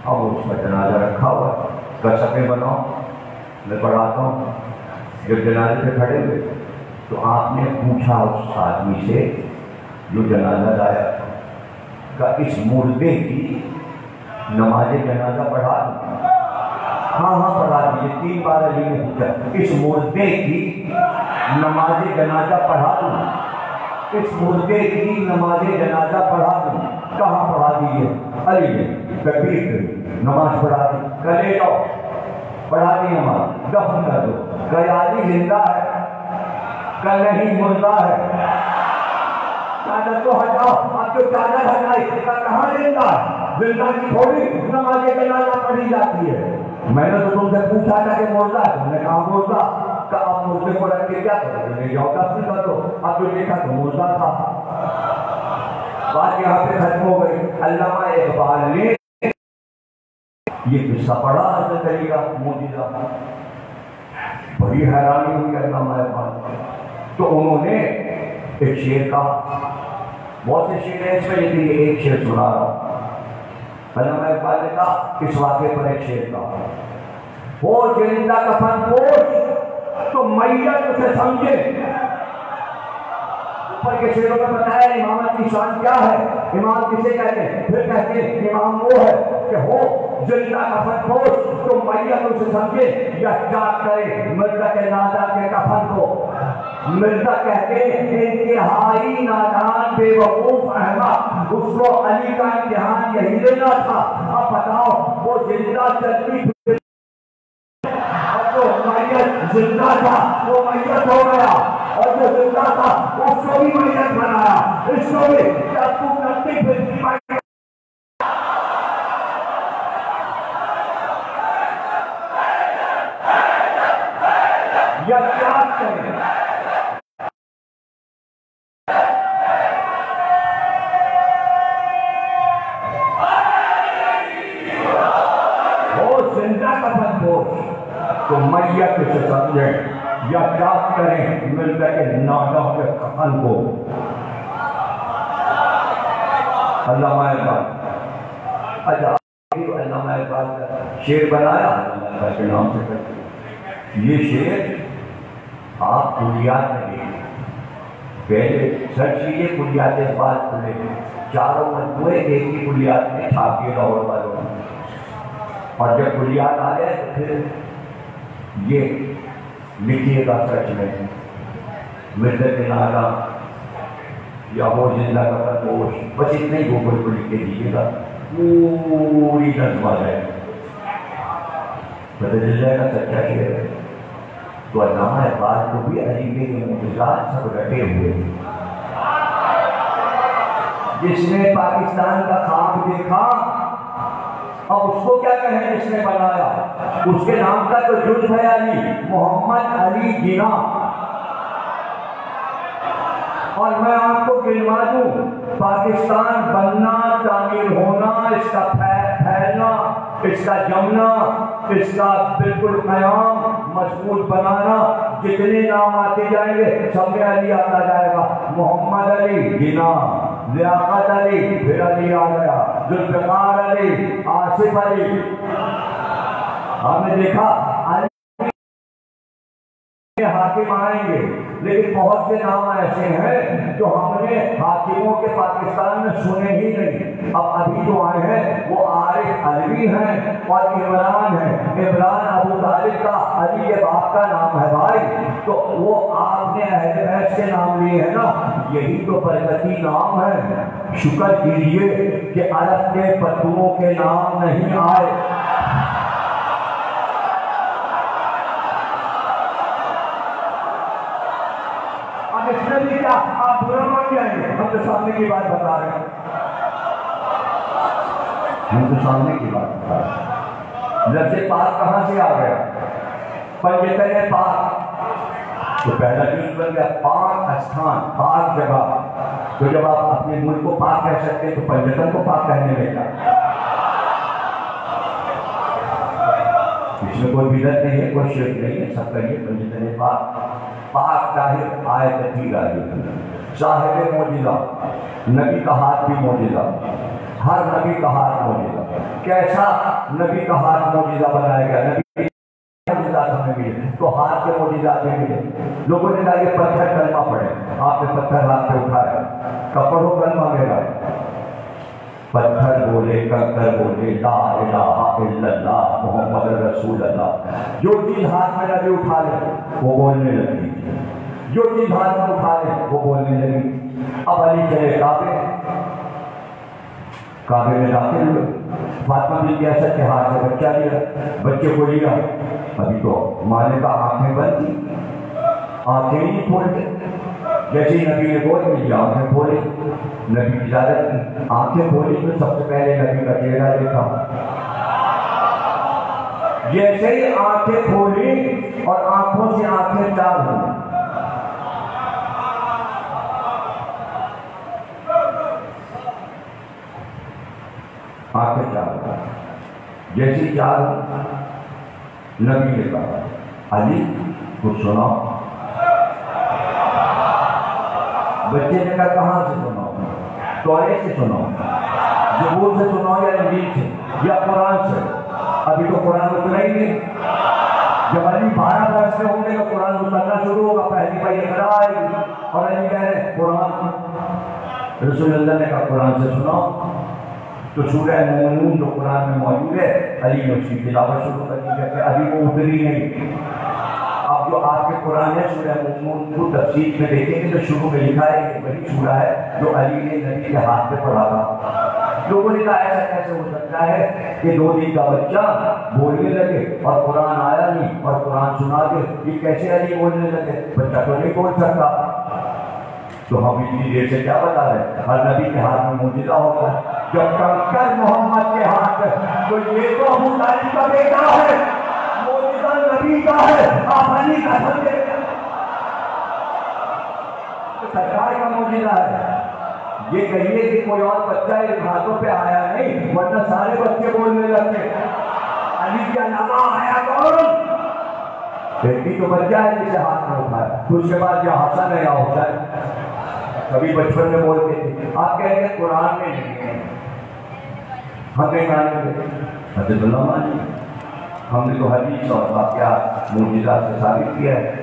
Speaker 3: اب اس کا جنازہ رکھا ہوا کا سفے بناؤ۔ میں پڑھاتا ہوں۔ جب جنازے پہ کھڑے ہوئے تو آپ نے پوچھا اس آدمی سے، جو جنازہ لایا۔ کہ اس مردے کی نماز جنازہ پڑھا دوں۔ ہاں ہاں پڑھا دیجیے تین بار علی نے پوچھا۔ اس مردے کی نماز جنازہ پڑھا دوں۔ اس مردے کی نماز جنازہ پڑھا دوں۔ کہاں پڑھا دیجیے علی نے تکبیر نماز پڑھا دی۔ کلے جاؤ۔ پڑھا دی نماز۔ دفن کر دو۔ گیالی زندہ ہے۔ کل نہیں مردہ ہے۔ چادر کو ہٹاؤ، اب جو چادر ہٹائی۔ کہاں زندہ ہے؟ زندہ کی تھوڑی نماز جنازہ پڑھی جاتی ہے۔ میں نے تو تم سے پوچھا تھا کہ مردہ ہے تم نے کہا مردہ کہ اب مردے کو رکھ کے کیا کرو؟ لے جاؤ دفن کر دو اب جو دیکھا تو مردہ تھا۔ بات یہاں پہ ختم ہو گئی۔ علامہ اقبال نے یہ قصہ پڑھا، حضرت علی کا موجودہ بڑی حیرانی ہوئی علامہ اقبال۔ تو انہوں نے ایک شعر کا۔ بہت سے شعر ہیں اس میں، لیکن یہ ایک شعر سنا رہا ہوں علامہ اقبال نے کہا اس واقعے پر ایک شعر کا؟ وہ زندہ کفن پوش۔ تو میت اسے سمجھے۔ اوپر کے شعروں میں بتایا، امامت کی شان کیا ہے؟ امام کسے کہتے ہیں؟ پھر کہتے ہیں، امام وہ ہے کہ ہو زندہ کفن پوش۔ تو میت اسے سمجھے، یا چاک کرے مرزا کے نادا کے کفن کو مرزا کہتے ہیں انتہائی نادان بے وقوف احمد، اس کو علی کا امتحان یہی لینا تھا۔ اب بتاؤ، وہ زندہ چلتی اور جو میت زندہ تھا، وہ میت ہو گیا۔ اور جو زندہ تھا، اس کو بھی میت بنایا۔ اس کو بھی جب تو کرتی پھرتی میت یا کیا کریں وہ زندہ کفن پوش تو میت سے سمجھیں یا کیا کریں ملتا کہ نادا کے کو علامہ اقبال اچھا علامہ اقبال کا شعر بنایا علامہ اقبال کے نام سے کرتے یہ شعر آپ کلیات میں دیکھیں پہلے سرچ کیجیے کلیات اقبال کھلے چاروں مجموعے ایک ہی کلیات میں چھاپ کے لاہور والوں نے اور جب کلیات آ گئے تو پھر یہ لکھیے گا سچ میں مرد کے نالا یا وہ زندہ کا پرپوش بس اتنے ہی گوگل کو لکھ کے دیجیے گا۔ پوری نظم آ جائے بدل جائے گا سچا شعر ہے تو علامہ اقبال کو بھی علی کے معجزات سب رٹے ہوئے۔ ہیں جس نے پاکستان کا خواب دیکھا، اب اس کو کیا کہیں جس نے بنایا؟ اس کے نام کا تو جز ہے علی، محمد علی جنا اور میں آپ کو گنوا دوں پاکستان بننا تعمیر ہونا، اس کا پھیلنا، اس کا جمنا، اس کا بالکل قیام، مضبوط بنانا، جتنے نام آتے جائیں گے، سب میں علی آتا جائے گا۔ محمد علی، گنا، لیاقت علی، پھر علی آ گیا۔ ذوالفقار علی، آصف علی۔ ہم نے دیکھا؟ حاکم آئیں گے۔ لیکن بہت سے نام ایسے ہیں جو ہم نے حاکموں کے پاکستان میں سنے ہی نہیں۔ اب ابھی جو آئے ہیں، وہ عارف علوی ہیں اور عمران ہیں۔ عمران ابو طالب کا علی کے باپ کا نام ہے بھائی۔ تو وہ آپ نے اہل بیت کے نام لیے ہیں نا۔ یہی تو برکتی نام ہے۔ شکر کیجیے کہ عرب کے بدوؤں کے نام نہیں آئے اب اس میں بھی کیا آپ برا مان ہم سامنے کی بات بتا رہے ہیں۔ ہم سامنے کی بات بتا رہے ہیں۔ لفظ پاک کہاں سے آ گیا؟ پنجتر پاک۔ تو پہلا چیز بن گیا؟ پاک استھان، پاک جگہ۔ تو جب آپ اپنے ملک کو پاک کہہ سکتے ہیں تو پنجتن کو پاک کہنے لگا اس میں کوئی بدت نہیں ہے کوئی شرک نہیں ہے سب کہیے پنجتن پاک پاک طاہر آیت تھی راجی صاحب موجودہ نبی کا ہاتھ بھی موجودہ ہر نبی کا ہاتھ موجودہ کیسا نبی کا ہاتھ موجودہ بنایا گیا نبی ہمیں ملے تو ہاتھ کے موجودات میں ملے لوگوں نے کہا یہ پتھر کلمہ پڑے آپ نے پتھر ہاتھ پہ اٹھایا کپڑوں کلمہ میرا پتھر بولے کنکر بولے، لا الہ الا اللہ، محمد رسول اللہ۔ جو چیز ہاتھ میں نبی اٹھا لے۔ وہ بولنے لگی۔ جو چیز ہاتھ میں اٹھا لے، وہ بولنے لگی۔ اب علی چلے کعبے۔ کعبے میں داخل ہوئے۔ فاطمہ بن اسد کے ہاتھ سے بچہ لیا، بچے کو لیا۔ ابھی تو ماں نے کہا، آنکھیں بند تھی آنکھیں نہیں کھولتے جیسے نبی نے بول ملی آنکھیں کھولی نبی کی اجازت کی آنکھیں کھولی تو سب سے پہلے نبی کا چہرہ دیکھا۔ جیسے ہی آنکھیں کھولی اور آنکھوں سے آنکھیں چار ہوئی۔ آنکھیں چار ہوئی۔ جیسے چار نبی نے کہا علی کچھ سناؤ۔ بچے نے کہا، کہاں سے سناؤ؟ توڑے سے سناؤ زبور سے سناؤ یا انجیل سے یا قرآن سے ابھی تو قرآن اتنا ہی نہیں جب علی بارہ برس سے ہوں گے تو قرآن اترنا شروع ہوگا پہلی پہ اقرا آئے گی اور علی کہہ رہے قرآن رسول اللہ نے کہا قرآن سے سناؤ تو سورہ مومنون جو قرآن میں موجود ہے علی نے اس کی تلاوت شروع کر دی کہ ابھی وہ اتری نہیں جو آپ کے قرآن ہے سورہ مومنون کو تفسیر میں دیکھیں گے تو شروع میں لکھا ہے کہ وہی سورہ ہے جو علی نے نبی کے ہاتھ پہ پڑھا تھا۔ لوگوں نے کہا، ایسا کیسے ہو سکتا ہے کہ دو دن کا بچہ بولنے لگے اور قرآن آیا نہیں، اور قرآن سنا کے یہ کیسے علی بولنے لگے؟ بچہ تو نہیں بول سکتا۔ تو ہم اتنی دیر سے کیا بتا رہے ہر نبی کے ہاتھ میں موجودہ ہوتا ہے۔ جب کنکر محمد کے ہاتھ تو یہ تو ابو طالب کا بیٹا ہے۔ موجودہ کا ہے، آپ علی کا سمجھے سرکار کا موجودہ ہے۔ یہ کہیے کہ کوئی اور بچہ ایک ہاتھوں پہ آیا نہیں، ورنہ سارے بچے بولنے لگتے علی کے علاوہ آیا کون؟ بیٹی تو بچہ ہے جسے ہاتھ میں اٹھایا پھر اس کے بعد یا حسن ہے یا حسین کبھی بچپن میں بولتے تھے آپ کہیں گے قرآن میں نہیں ہے۔ ہم نے کہا حضرت اللہ مانی ہم نے تو حدیث اور واقعات موجودات سے ثابت کیا ہے۔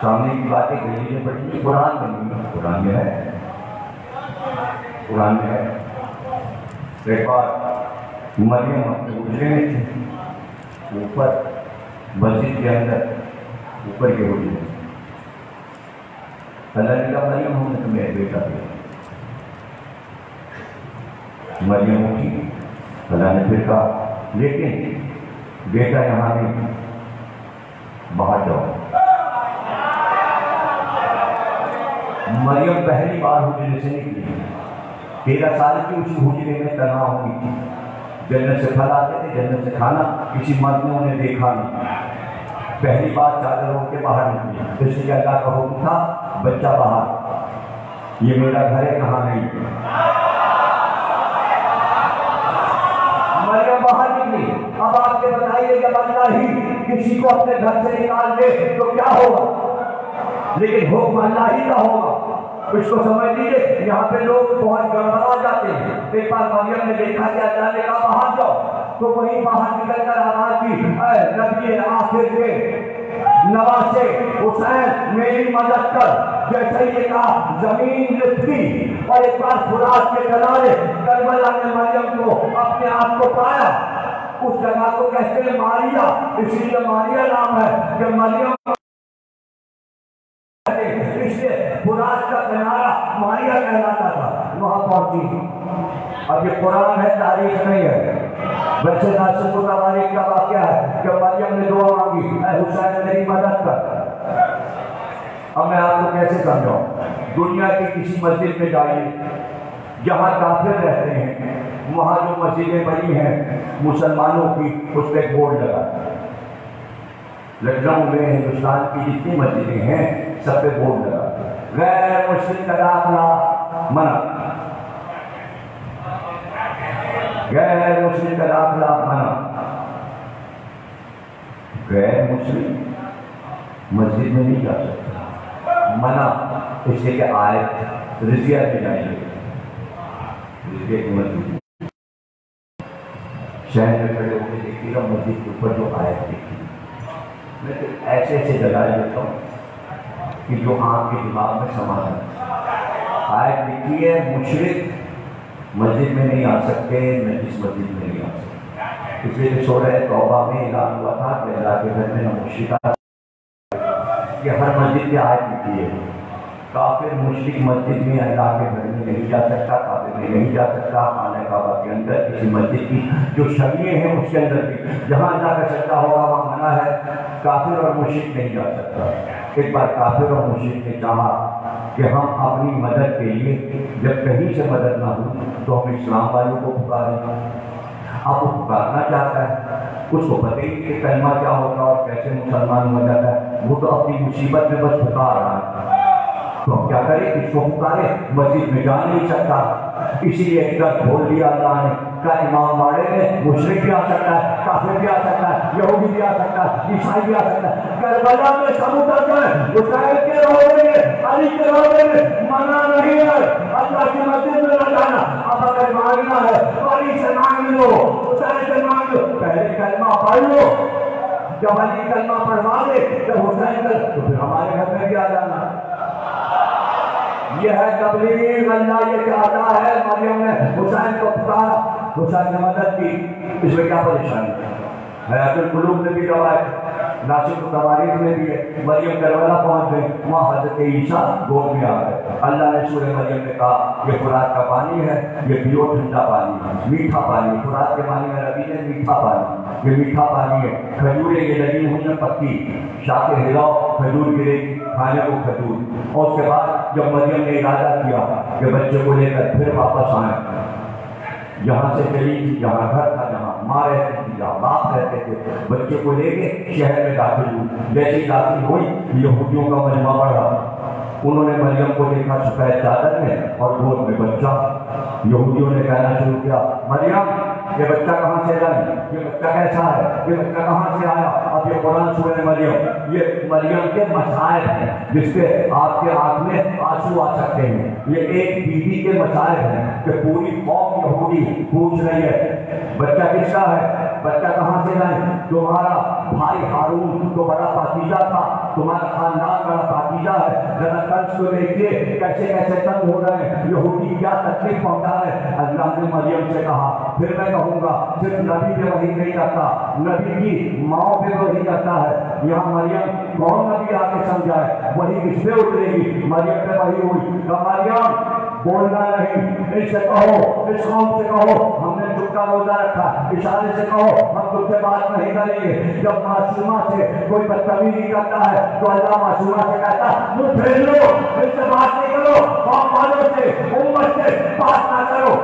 Speaker 3: سامنے کی باتیں کہیں نے پڑھی قرآن میں نہیں قرآن میں ہے۔ قرآن میں ہے۔ ایک بار مریم اپنے اجرے میں تھے۔ اوپر مسجد کے اندر، اوپر کے اجرے میں۔ اللہ نے کہا، مریم، ہم نے تمہیں بیٹا دیا۔ مریم اٹھی۔ اللہ نے پھر کہا، لیکن بیٹا یہاں نہیں باہر جاؤ۔ مریم پہلی بار حجرے سے نکلی۔ تیرہ سال کی اسی حجرے میں تنہا ہوئی تھی۔ جنت سے پھل آتے تھے، جنت سے کھانا، کسی مرد نے انہیں دیکھا نہیں۔ پہلی بار چادر ہو کے باہر نکلی۔ اس لیے اللہ کا حکم تھا، بچہ باہر یہ میرا گھر ہے، کہاں نہیں؟ نکلی کے بتائیے جب اللہ ہی کسی کو اپنے گھر سے نکال دے تو کیا ہوگا؟ لیکن حکم اللہ ہی کا ہوگا۔ اس کو سمجھ لیجیے یہاں پہ لوگ بہت گڑبڑا جاتے ہیں۔ ایک بار مریم نے دیکھا کہ اللہ نے کہا، باہر جاؤ۔ تو وہیں باہر نکل کر آواز کی اے نبی آخر کے نواسے حسین، میری مدد کر۔ جیسے یہ کہا، زمین لپٹی اور ایک بار فرات کے کنارے کربلا نے مریم کو اپنے آپ کو پایا۔ اس جگہ کو کہتے ہیں ماریا اسی لیے ماریا نام ہے کہ مریم اس لیے فرات کا کنارہ ماریا کہلاتا تھا۔ وہاں پہنچی اب یہ قرآن ہے، تاریخ نہیں ہے۔ ویسے ناصر کو تاریخ کا واقعہ ہے کہ مریم نے دعا مانگی۔ اے حسین، میری مدد کر۔ اب میں آپ کو کیسے سمجھاؤں؟ دنیا کی کسی مسجد میں جائیے جہاں کافر رہتے ہیں۔ وہاں جو مسجدیں بنی ہیں، مسلمانوں کی، اس پہ بورڈ لگا۔ لکھنؤ میں ہندوستان کی جتنی مسجدیں ہیں، سب پہ بورڈ لگا۔ غیر مسلم کا داخلہ منع۔ غیر مسلم کا داخلہ منع۔ غیر مسلم مسجد میں نہیں جا سکتا۔ منع۔ اس لیے کہ آئے رضیہ کی جائیے رضیہ کی مسجد۔ شہر میں کھڑے ہو کے دیکھیے گا مسجد کے اوپر جو آئے دیکھیے میں تو ایسے ایسے جگہ دیتا ہوں کہ جو آپ کے دماغ میں سما ہے۔ آیت لکھی ہے مشرق مسجد میں نہیں آ سکتے نجس مسجد میں نہیں آ سکتے، اس لیے کہ سورہ توبہ میں اعلان ہوا تھا کہ اللہ کے گھر میں نہ مشرقہ کہ ہر مسجد کی آیت لکھی ہے۔ کافر مشرق مسجد میں اللہ کے گھر میں نہیں جا سکتا، کافر میں نہیں جا سکتا، خانہ کعبہ کے اندر کسی مسجد کی جو شبیے ہیں اس کے اندر بھی جہاں جا کر سکتا ہوگا، وہاں منع ہے۔ کافر اور مشرق نہیں جا سکتا۔ ایک بار کافر اور مشرق نے چاہا کہ ہم اپنی مدد کے لیے جب کہیں سے مدد نہ ہو تو ہم اسلام والوں کو پکاریں۔ اب وہ پکارنا چاہتا ہے۔ اس کو پتہ ہی کہ کلمہ کیا ہوتا ہے اور کیسے مسلمان ہو جاتا ہے۔ وہ تو اپنی مصیبت میں بس پکار رہا ہے تو ہم کیا کریں اس کو پکارے مسجد میں جا نہیں سکتا۔ اسی لیے ایک در کھول دیا اللہ نے۔ کا امام باڑے میں مشرق بھی آ سکتا ہے، کافر بھی آ سکتا ہے، یہودی بھی آ سکتا ہے، عیسائی بھی آ سکتا ہے۔ کربلا میں سب اتر گئے حسین کے روزے میں، علی کے روزے میں منع نہیں ہے۔ اللہ کی مسجد میں نہ جانا۔ اب اگر مانگنا ہے تو علی سے مانگ لو، حسین سے مانگ لو۔ پہلے کلمہ پڑھ لو۔ جب علی کلمہ پڑھوا دے، جب حسین کر تو پھر ہمارے گھر میں بھی آ جانا۔ یہ ہے تبلیغ، اللہ یہ چاہتا ہے مریم نے حسین کو پکارا۔ حسین نے مدد کی۔ اس میں کیا پریشانی؟ ہے حیات القلوب نے بھی روایت ناصر تواریخ میں بھی۔ ہے مریم کربلا پہنچ گئی وہاں حضرت عیسیٰ گود میں آ گئے۔ اللہ نے سورہ مریم نے کہا، یہ فرات کا پانی ہے، یہ پیو ٹھنڈا پانی ہے، میٹھا پانی فرات کے پانی میں ربی ہے میٹھا پانی، یہ میٹھا پانی ہے۔ کھجوریں یہ لگی ہوئی ہیں پکی۔ شاہ کے ہلاؤ کھجور گرے گی کھانے کو کھجور۔ اور اس کے بعد جب مریم نے ارادہ کیا کہ بچے کو لے کر پھر واپس آئیں جہاں سے چلی تھی جہاں گھر تھا جہاں ماں رہتی تھی جہاں باپ رہتے تھے۔ بچے کو لے کے شہر میں داخل ہوئی۔ جیسے داخل ہوئی، یہودیوں کا مجمع بڑھا انہوں نے مریم کو دیکھا سفید چادر میں اور گود میں بچہ۔ یہودیوں نے کہنا شروع کیا، مریم! یہ بچہ کہاں سے لائی یہ بچہ کیسا ہے یہ بچہ کہاں سے آیا اب یہ قرآن سورہ مریم یہ مریم کے مسائل ہیں جس پہ آپ کے آنکھ میں آنسو آ سکتے ہیں یہ ایک بیوی کے مسائل ہیں کہ پوری قوم یہودی پوچھ رہی ہے بچہ کس کا ہے بچہ کہاں سے لائے تمہارا بھائی ہارون تو بڑا پاکیزہ تھا، تمہارا خاندان بڑا پاکیزہ ہے۔ ذرا طرز کو دیکھیے کیسے کیسے تنگ ہو رہے ہیں۔ یہودی کیا تکلیف پہنچا ہے اللہ نے مریم سے کہا، پھر میں کہوں گا، صرف نبی پہ وہی نہیں کرتا، نبی کی ماں پہ وہی کرتا ہے۔ یہاں مریم کون نبی آ کے سمجھائے؟ وہی کس پہ اترے گی؟ مریم پہ وہی ہوئی۔ مریم بولنا نہیں۔ اس سے کہو، اس قوم سے کہو، ہم نے چپ کا روزہ رکھا۔ اشارے سے کہو، ہم تم سے بات نہیں کریں گے۔ جب معصومہ سے کوئی بدتمیزی کرتا ہے، تو اللہ معصومہ سے کہتا ہے منہ پھیر لو اس سے بات نہیں کرو۔ قوم والوں سے، امت سے بات نہ کرو۔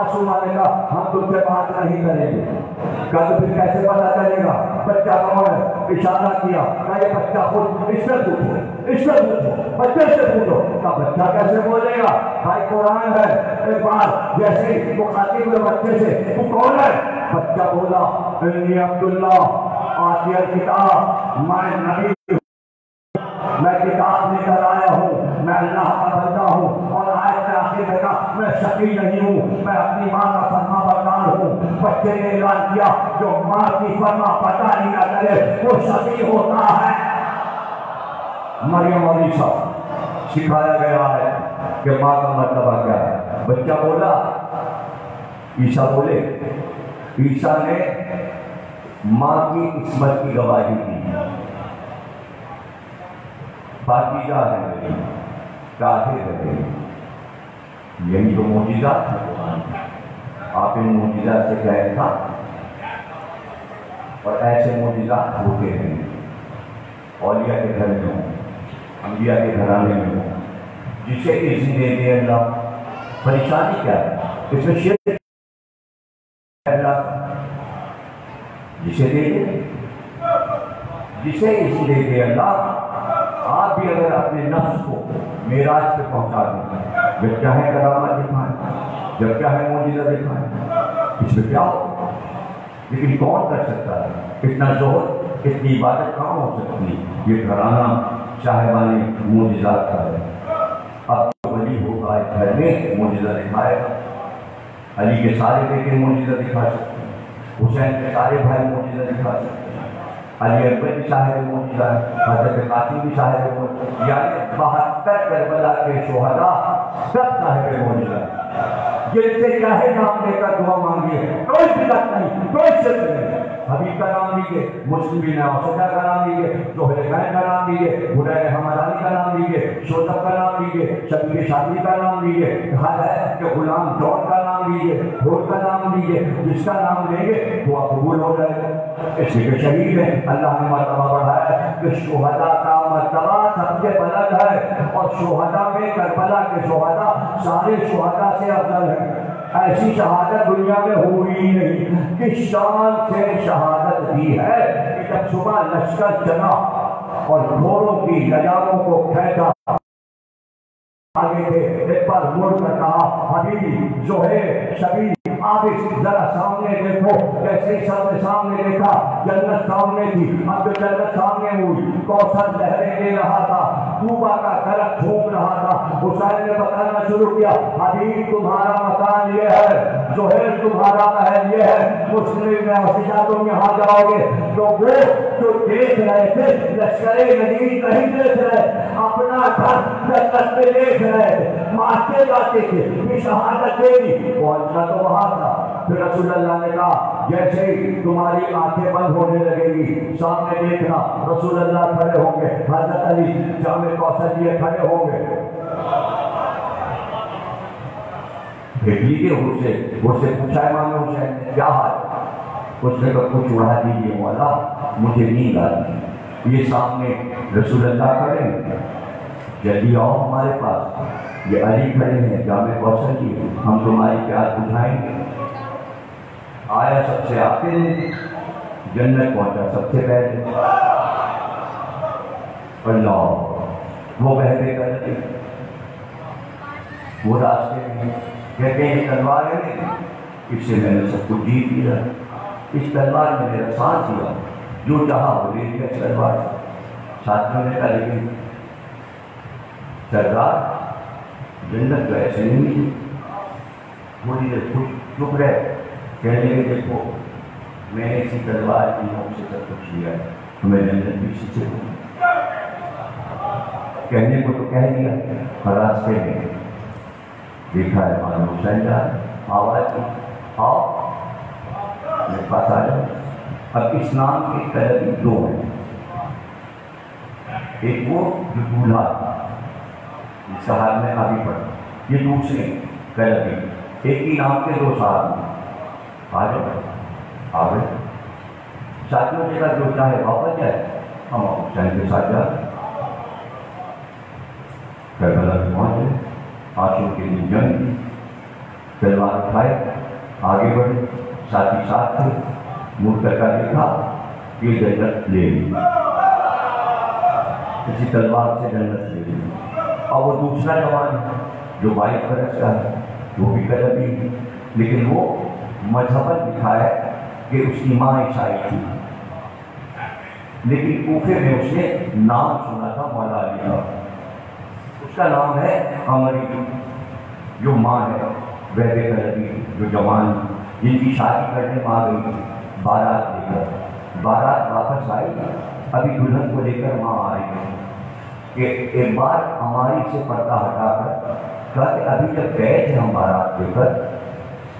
Speaker 3: معصومہ نے کہا ہم تم سے بات نہیں کریں گے۔ کل پھر کیسے پتا چلے گا؟ بچہ کون ہے؟ اشارہ کیا۔ کہا یہ بچہ خود اس سے پوچھو اس سے پوچھو بچے سے پوچھو کہا بچہ کیسے بولے گا؟ بھائی قرآن ہے۔ ایک بار جیسے ہی وہ خاطی ہوئے بچے سے، تو کون ہے؟ بچہ بولا انی عبداللہ۔ آتی کتاب۔ میں نبی میں کتاب لے کر آیا ہوں۔ میں اللہ کا بندہ ہوں اور آئے میں آخر میں شکی نہیں ہوں، میں اپنی ماں کا فرما بردار ہوں۔ بچے نے اعلان کیا، جو ماں کی فرما پتہ نہیں نہ کرے وہ شکی ہوتا ہے۔ مریم اور عیسیٰ سکھایا گیا ہے کہ ماں کا مرتبہ کیا ہے۔ بچہ بولا، عیسیٰ بولے، عیسیٰ نے ماں کی عصمت کی گواہی دی۔ باقیدہ ہے میری کاہر ہے میری یعنی یہی تو موجودات ہے قرآن میں آپ ان موجودات سے کہہ تھا۔ اور ایسے موجودات ہوتے ہیں۔ اولیاء کے گھر میں ہوں، انبیاء کے گھرانے میں ہوں۔ جسے اذن دے دے اللہ، پریشانی کیا ہے؟ اس میں شرک اللہ جسے دے دے۔ جسے اذن دے دے اللہ آپ بھی اگر اپنے نفس کو میراج پہ پہنچا دیں جب چاہے کرامت دکھائیں، جب چاہے موجودہ دکھائیں، اس میں کیا ہو لیکن کون کر سکتا ہے؟ اتنا زور اتنی عبادت کہاں ہو سکتی یہ گھرانہ صاحبانی موجودات کا ہے۔ اب تو ولی ہوگا ایک گھر میں موجودہ دکھائے گا۔ علی کے سارے بیٹے موجودہ دکھا سکتے ہیں، حسین کے سارے بھائی موجودہ دکھا سکتے ہیں۔ علی اکبر بھی شاہد موت ہے، حضرت قاسم بھی شاہد موت ہے یعنی بہتر کربلا کے شہداء سب شاہد موت ہے جن سے چاہے نام لے کر دعا مانگیے، کوئی بدت نہیں، کوئی شرط نہیں۔ حبیب کا نام لیجیے مسلم بن اوسطہ کا نام لیجیے زہر خیر کا نام لیجیے حدیر حمدانی کا نام لیجیے شوزب کا نام لیجیے شبیر شادی کا نام لیجیے حد ہے کہ غلام جون کا نام لیجیے بھول کا نام لیجیے جس کا نام لیں گے وہ قبول ہو جائے گا اس لیے شریف ہے اللہ نے مرتبہ بڑھایا کہ شہدا کا مرتبہ سب سے بلند ہے اور شہداء میں کربلا کے شہداء، سارے شہداء سے افضل ہے ایسی شہادت دنیا میں ہوئی نہیں۔ کس شان سے شہادت دی ہے؟ کہ جب صبح لشکر چلا اور گھوڑوں کی لجاموں کو کھینچا آگے تھے ایک بار مڑ کر کہا حبیبی جو ہے شبیر آپ اس ذرا سامنے دیکھو جیسے ہی سب نے سامنے دیکھا؟ جنت سامنے تھی۔ اب جو جنت سامنے ہوئی، کوثر لہریں لے رہا تھا کوبا کا درخت گھوم رہا تھا۔ حسین نے بتانا شروع کیا، حبیب تمہارا مکان یہ ہے جو تمہارا محل یہ ہے۔ مسلم میں حسینا تم یہاں جاؤ گے۔ تو وہ جو دیکھ رہے تھے، لشکر نبی نہیں دیکھ رہے، اپنا گھر جنت میں دیکھ رہے تھے۔ مارتے جاتے تھے، یہ شہادت دے دی۔ پہنچنا تو وہاں تھا۔ پھر رسول اللہ نے کہا، جیسے ہی تمہاری آنکھیں بند ہونے لگے گی، سامنے دیکھنا، رسول اللہ کھڑے ہوں گے۔ حضرت علی جامع کوثر لیے کھڑے ہوں گے۔ بھیج لیجیے اس سے اس سے پوچھا، امام حسین نے کیا حال؟ اس نے کہا، کچھ اڑا دیجیے مولا، مجھے نیند آتی یہ سامنے رسول اللہ کھڑے ہیں۔ جلدی آؤ ہمارے پاس۔ یہ علی کھڑے ہیں، جامع کوثر کی جی، ہم تمہاری پیار بجھائیں گے۔ آیا سب سے آخر، جنت پہنچا سب سے پہلے۔ اللہ، وہ بہتے کرتے وہ راستے میں کہتے ہیں، تلوار ہے نہیں اس سے میں نے سب کچھ جیت لیا۔ اس تلوار میں میرا ساتھ دیا۔ جو چاہا وہ لے لیا تلوار۔ ساتھیوں نے کہا، لیکن سردار جنت تو ایسے چپ دیکھو میں نے اسی تلوار کی نوک سے سب کچھ لیا ہے تو میں جنت بھی سے ہوں کہنے کو تو کہہ دیا دیکھا ہے حسین جان آواز کی آؤ میرے پاس آ جاؤ اب اس نام کے قیدی دو ہیں ایک وہ جو دولہا تھا میں ابھی پڑھا یہ دوسرے قیدی ایک ہی نام کے دو صاحب ہیں۔ آ جاؤ۔ آ گئے ساتھیوں کے ساتھ جو چاہے واپس جائے۔ ہم حسین کے ساتھ جائیں۔ کربلا میں پہنچے آنسو کے لیے جنگ کی۔ تلوار اٹھائے۔ آگے بڑھے۔ ساتھی ساتھ تھے۔ مڑ کا دیکھا یہ جنت لے لی۔ کسی تلوار سے جنت لے لی۔ اور وہ دوسرا جوان جو بائیس برس کا ہے، وہ بھی کر بھی لیکن وہ مذہبت دکھایا کہ اس کی ماں عیسائی تھی۔ لیکن کوفے میں اس نے نام سنا تھا، مولا علی کا۔ اس کا نام ہے ہماری جو ماں ہے ویدے کرتی جو جوان جن کی شادی کرنے میں آ گئی تھی، بارات لے کر بارات واپس آئی، ابھی دلہن کو لے کر ماں آ رہی ہے۔ کہ ایک بار ہماری سے پردہ ہٹا کر کہا کہ ابھی جب گئے تھے ہم بارات لے کر،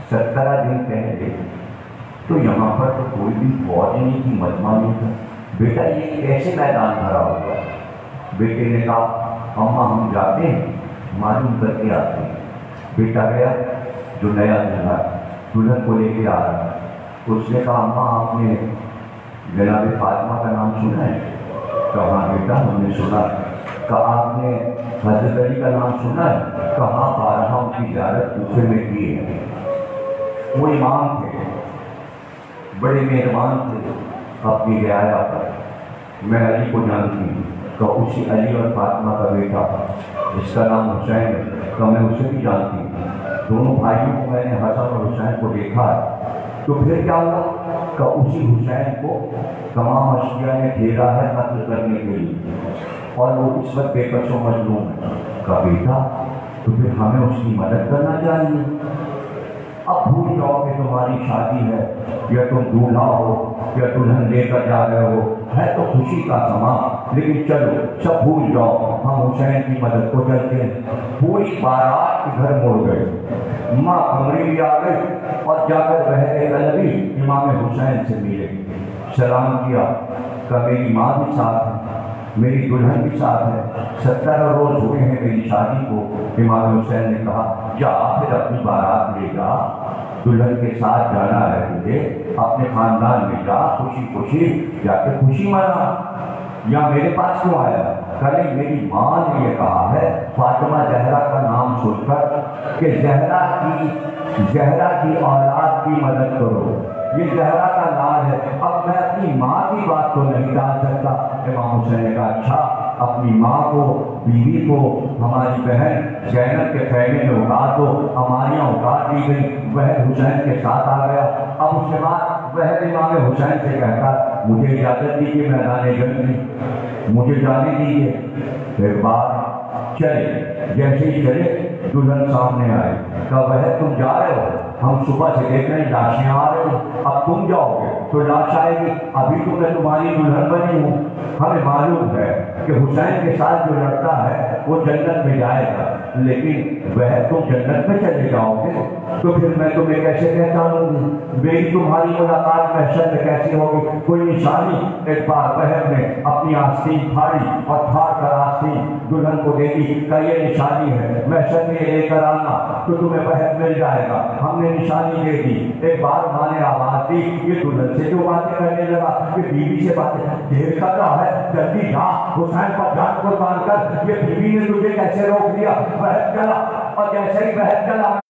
Speaker 3: سترہ دن پہلے تو یہاں پر تو کوئی بھی فوج نہیں تھی، مجمع نہیں تھا۔ بیٹا، یہ کیسے میدان بھرا ہوا ہے۔ بیٹے نے کہا، اماں، ہم جاتے ہیں۔ معلوم کر کے آتے ہیں۔ بیٹا گیا، جو نیا دلہا دلہن کو لے کے آ رہا ہے۔ اس نے کہا، اماں، آپ نے جناب فاطمہ کا نام سنا ہے؟ کہاں بیٹا، ہم نے سنا۔ ہے کہا آپ نے حضرت علی کا نام سنا ہے، کہاں بارہ ان کی زیارت دوسرے میں کی ہے؟ وہ امام تھے، بڑے مہربان تھے اپنی رعایا پر۔ میں علی کو جانتی ہوں کہ اسی علی اور فاطمہ کا بیٹا، جس کا نام حسین ہے، تو میں اسے بھی جانتی ہوں۔ دونوں بھائیوں کو میں نے حسن اور حسین کو دیکھا ہے۔ تو پھر کیا ہوا کہ اسی حسین کو تمام اشیاء نے گھیرا ہے قتل کرنے کے لیے؟ اور وہ اس وقت بے کچھ و مظلوم کا بیٹا تو پھر ہمیں اس کی مدد کرنا چاہیے۔ اب بھول جاؤ کہ تمہاری شادی ہے۔ یا تم دولہا ہو، یا دلہن لے کر جا رہے ہو۔ ہے تو خوشی کا سما لیکن چلو، سب بھول جاؤ۔ ہم حسین کی مدد کو چلتے ہیں۔ پوری بارات کے گھر مڑ گئے۔ ماں کمری بھی آ گئی اور جا کر بہر الوی امام حسین سے ملے۔ سلام کیا۔ کہ میری ماں بھی ساتھ ہے میری دلہن بھی ساتھ ہے۔ سترہ روز ہوئے ہیں میری شادی کو۔ امام حسین نے کہا، جا، پھر اپنی بارات لے جا۔ دلہن کے ساتھ جانا ہے تجھے۔ اپنے خاندان میں جا، خوشی خوشی، جا کے خوشی منا۔ یا میرے پاس کیوں آیا؟ کل میری ماں نے یہ کہا ہے۔ فاطمہ زہرا کا نام سن کر کہ زہرا کی زہرا کی اولاد کی مدد کرو۔ یہ زہرا کا ہے۔ اب میں اپنی ماں کی بات کو نہیں ڈال سکتا امام حسین نے کہا اچھا اپنی ماں کو، بیوی کو، ہماری بہن زینب کے خیمے میں اٹھا دو ہماریاں اٹھا دی گئی وہ حسین کے ساتھ آ گیا۔ اب اس کے بعد وہ امام حسین سے کہتا، مجھے اجازت دیجیے میدان جنگ میں مجھے جانے دیجیے پھر بات چلے، جیسے ہی چلے، دلہن سامنے آئے، کہا وہ تم جا رہے ہو؟ ہم صبح سے دیکھ رہے ہیں، لاشیں آ رہی ہیں۔ اب تم جاؤ گے تو لاش آئے گی۔ ابھی تو میں تمہاری دلہن بنی ہوں۔ ہمیں معلوم ہے کہ حسین کے ساتھ جو لڑتا ہے، وہ جنت میں جائے گا۔ لیکن وہ تم جنت میں چلے جاؤ گے تو پھر میں تمہیں کیسے پہچانوں گی؟ میری تمہاری ملاقات محشر میں کیسے ہوگی؟ کوئی نشانی ایک بار بہن نے اپنی آستین پھاڑی اور پھاڑ کر آستین دلہن کو دے دی کہ یہ نشانی ہے، محشر میں لے کر آنا تو تمہیں بہن مل جائے گا۔ ہم نے نشانی دے دی ایک بار ماں نے آواز دی کہ دلہن سے جو باتیں کرنے لگا، کہ بیوی سے باتیں۔ دیر کا کہا ہے، جلدی جا، حسین پر جان قربان کر یہ بیوی نے تجھے کیسے روک دیا؟ بہت گلا۔ اور جیسے ہی بہت گلا۔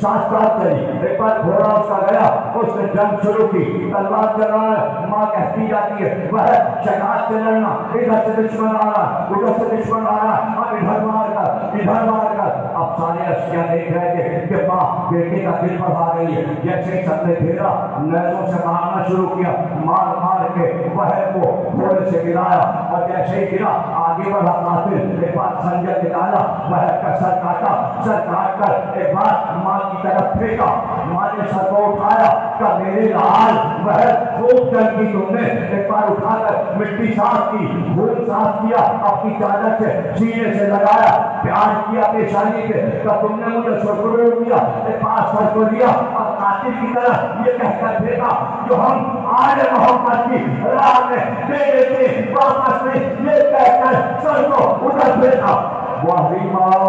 Speaker 3: ساتھ ساتھ چلی ایک بار گھوڑا اس کا گیا، اس نے جنگ شروع کی۔ تلوار چلانا ماں کہتی جاتی ہے۔ وہ شکایت سے لڑنا۔ ادھر سے دشمن آ رہا ادھر سے دشمن آ رہا اب ادھر مار کر، ادھر مار کر۔ اب سارے اشیاء دیکھ رہے تھے کہ ماں بیٹے کا دل بڑھا رہی ہے۔ جیسے سب نے پھیرا نیزوں سے مارنا شروع کیا۔ مار مار کے وہ کو گھوڑے سے گرایا۔ اور جیسے ہی گرا، آگے بڑھا قاتل۔ ایک بار خنجر نکالا وہ کا سر کاٹا۔ سر کاٹ کر ایک بار ماں کی طرف پھینکا ماں نے سر کو اٹھایا کہ میرے لال وہ خوب جنگ کی تم نے ایک بار اٹھا کر مٹی صاف کی خون صاف کیا، اپنی چادر سے سینے سے لگایا پیار کیا پیشانی کے کہ تم نے مجھے شکر دیا ایک بار سر کو دیا اور قاتل کی طرح یہ کہہ کر پھینکا جو ہم آج محمد کی راہ میں دے دیتے واپس میں یہ کہہ کر سر کو ادھر پھینکا۔ واہی ماں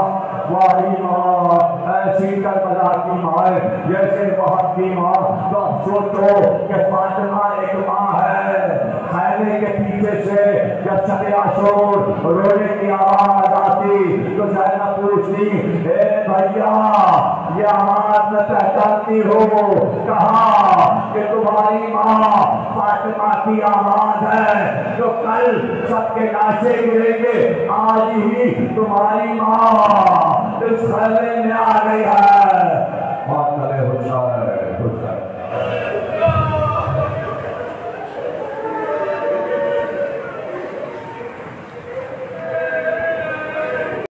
Speaker 3: واہی ماں ایسی کربلا کی ماں ہے، جیسے بہت کی ماں۔ تو سوچو کہ فاطمہ ایک ماں ہے۔ پہلے کے پیچھے سے جب سمیرا آشور رونے کی آواز آتی تو زینب پوچھتی اے بھائیہ یہ آواز میں پہچانتی ہو کہا کہ تمہاری ماں فاطمہ کی آواز ہے جو کل سب کے ناشے گرے گے آج ہی تمہاری ماں اس خیلے میں آ گئی ہے بہت بڑے حسین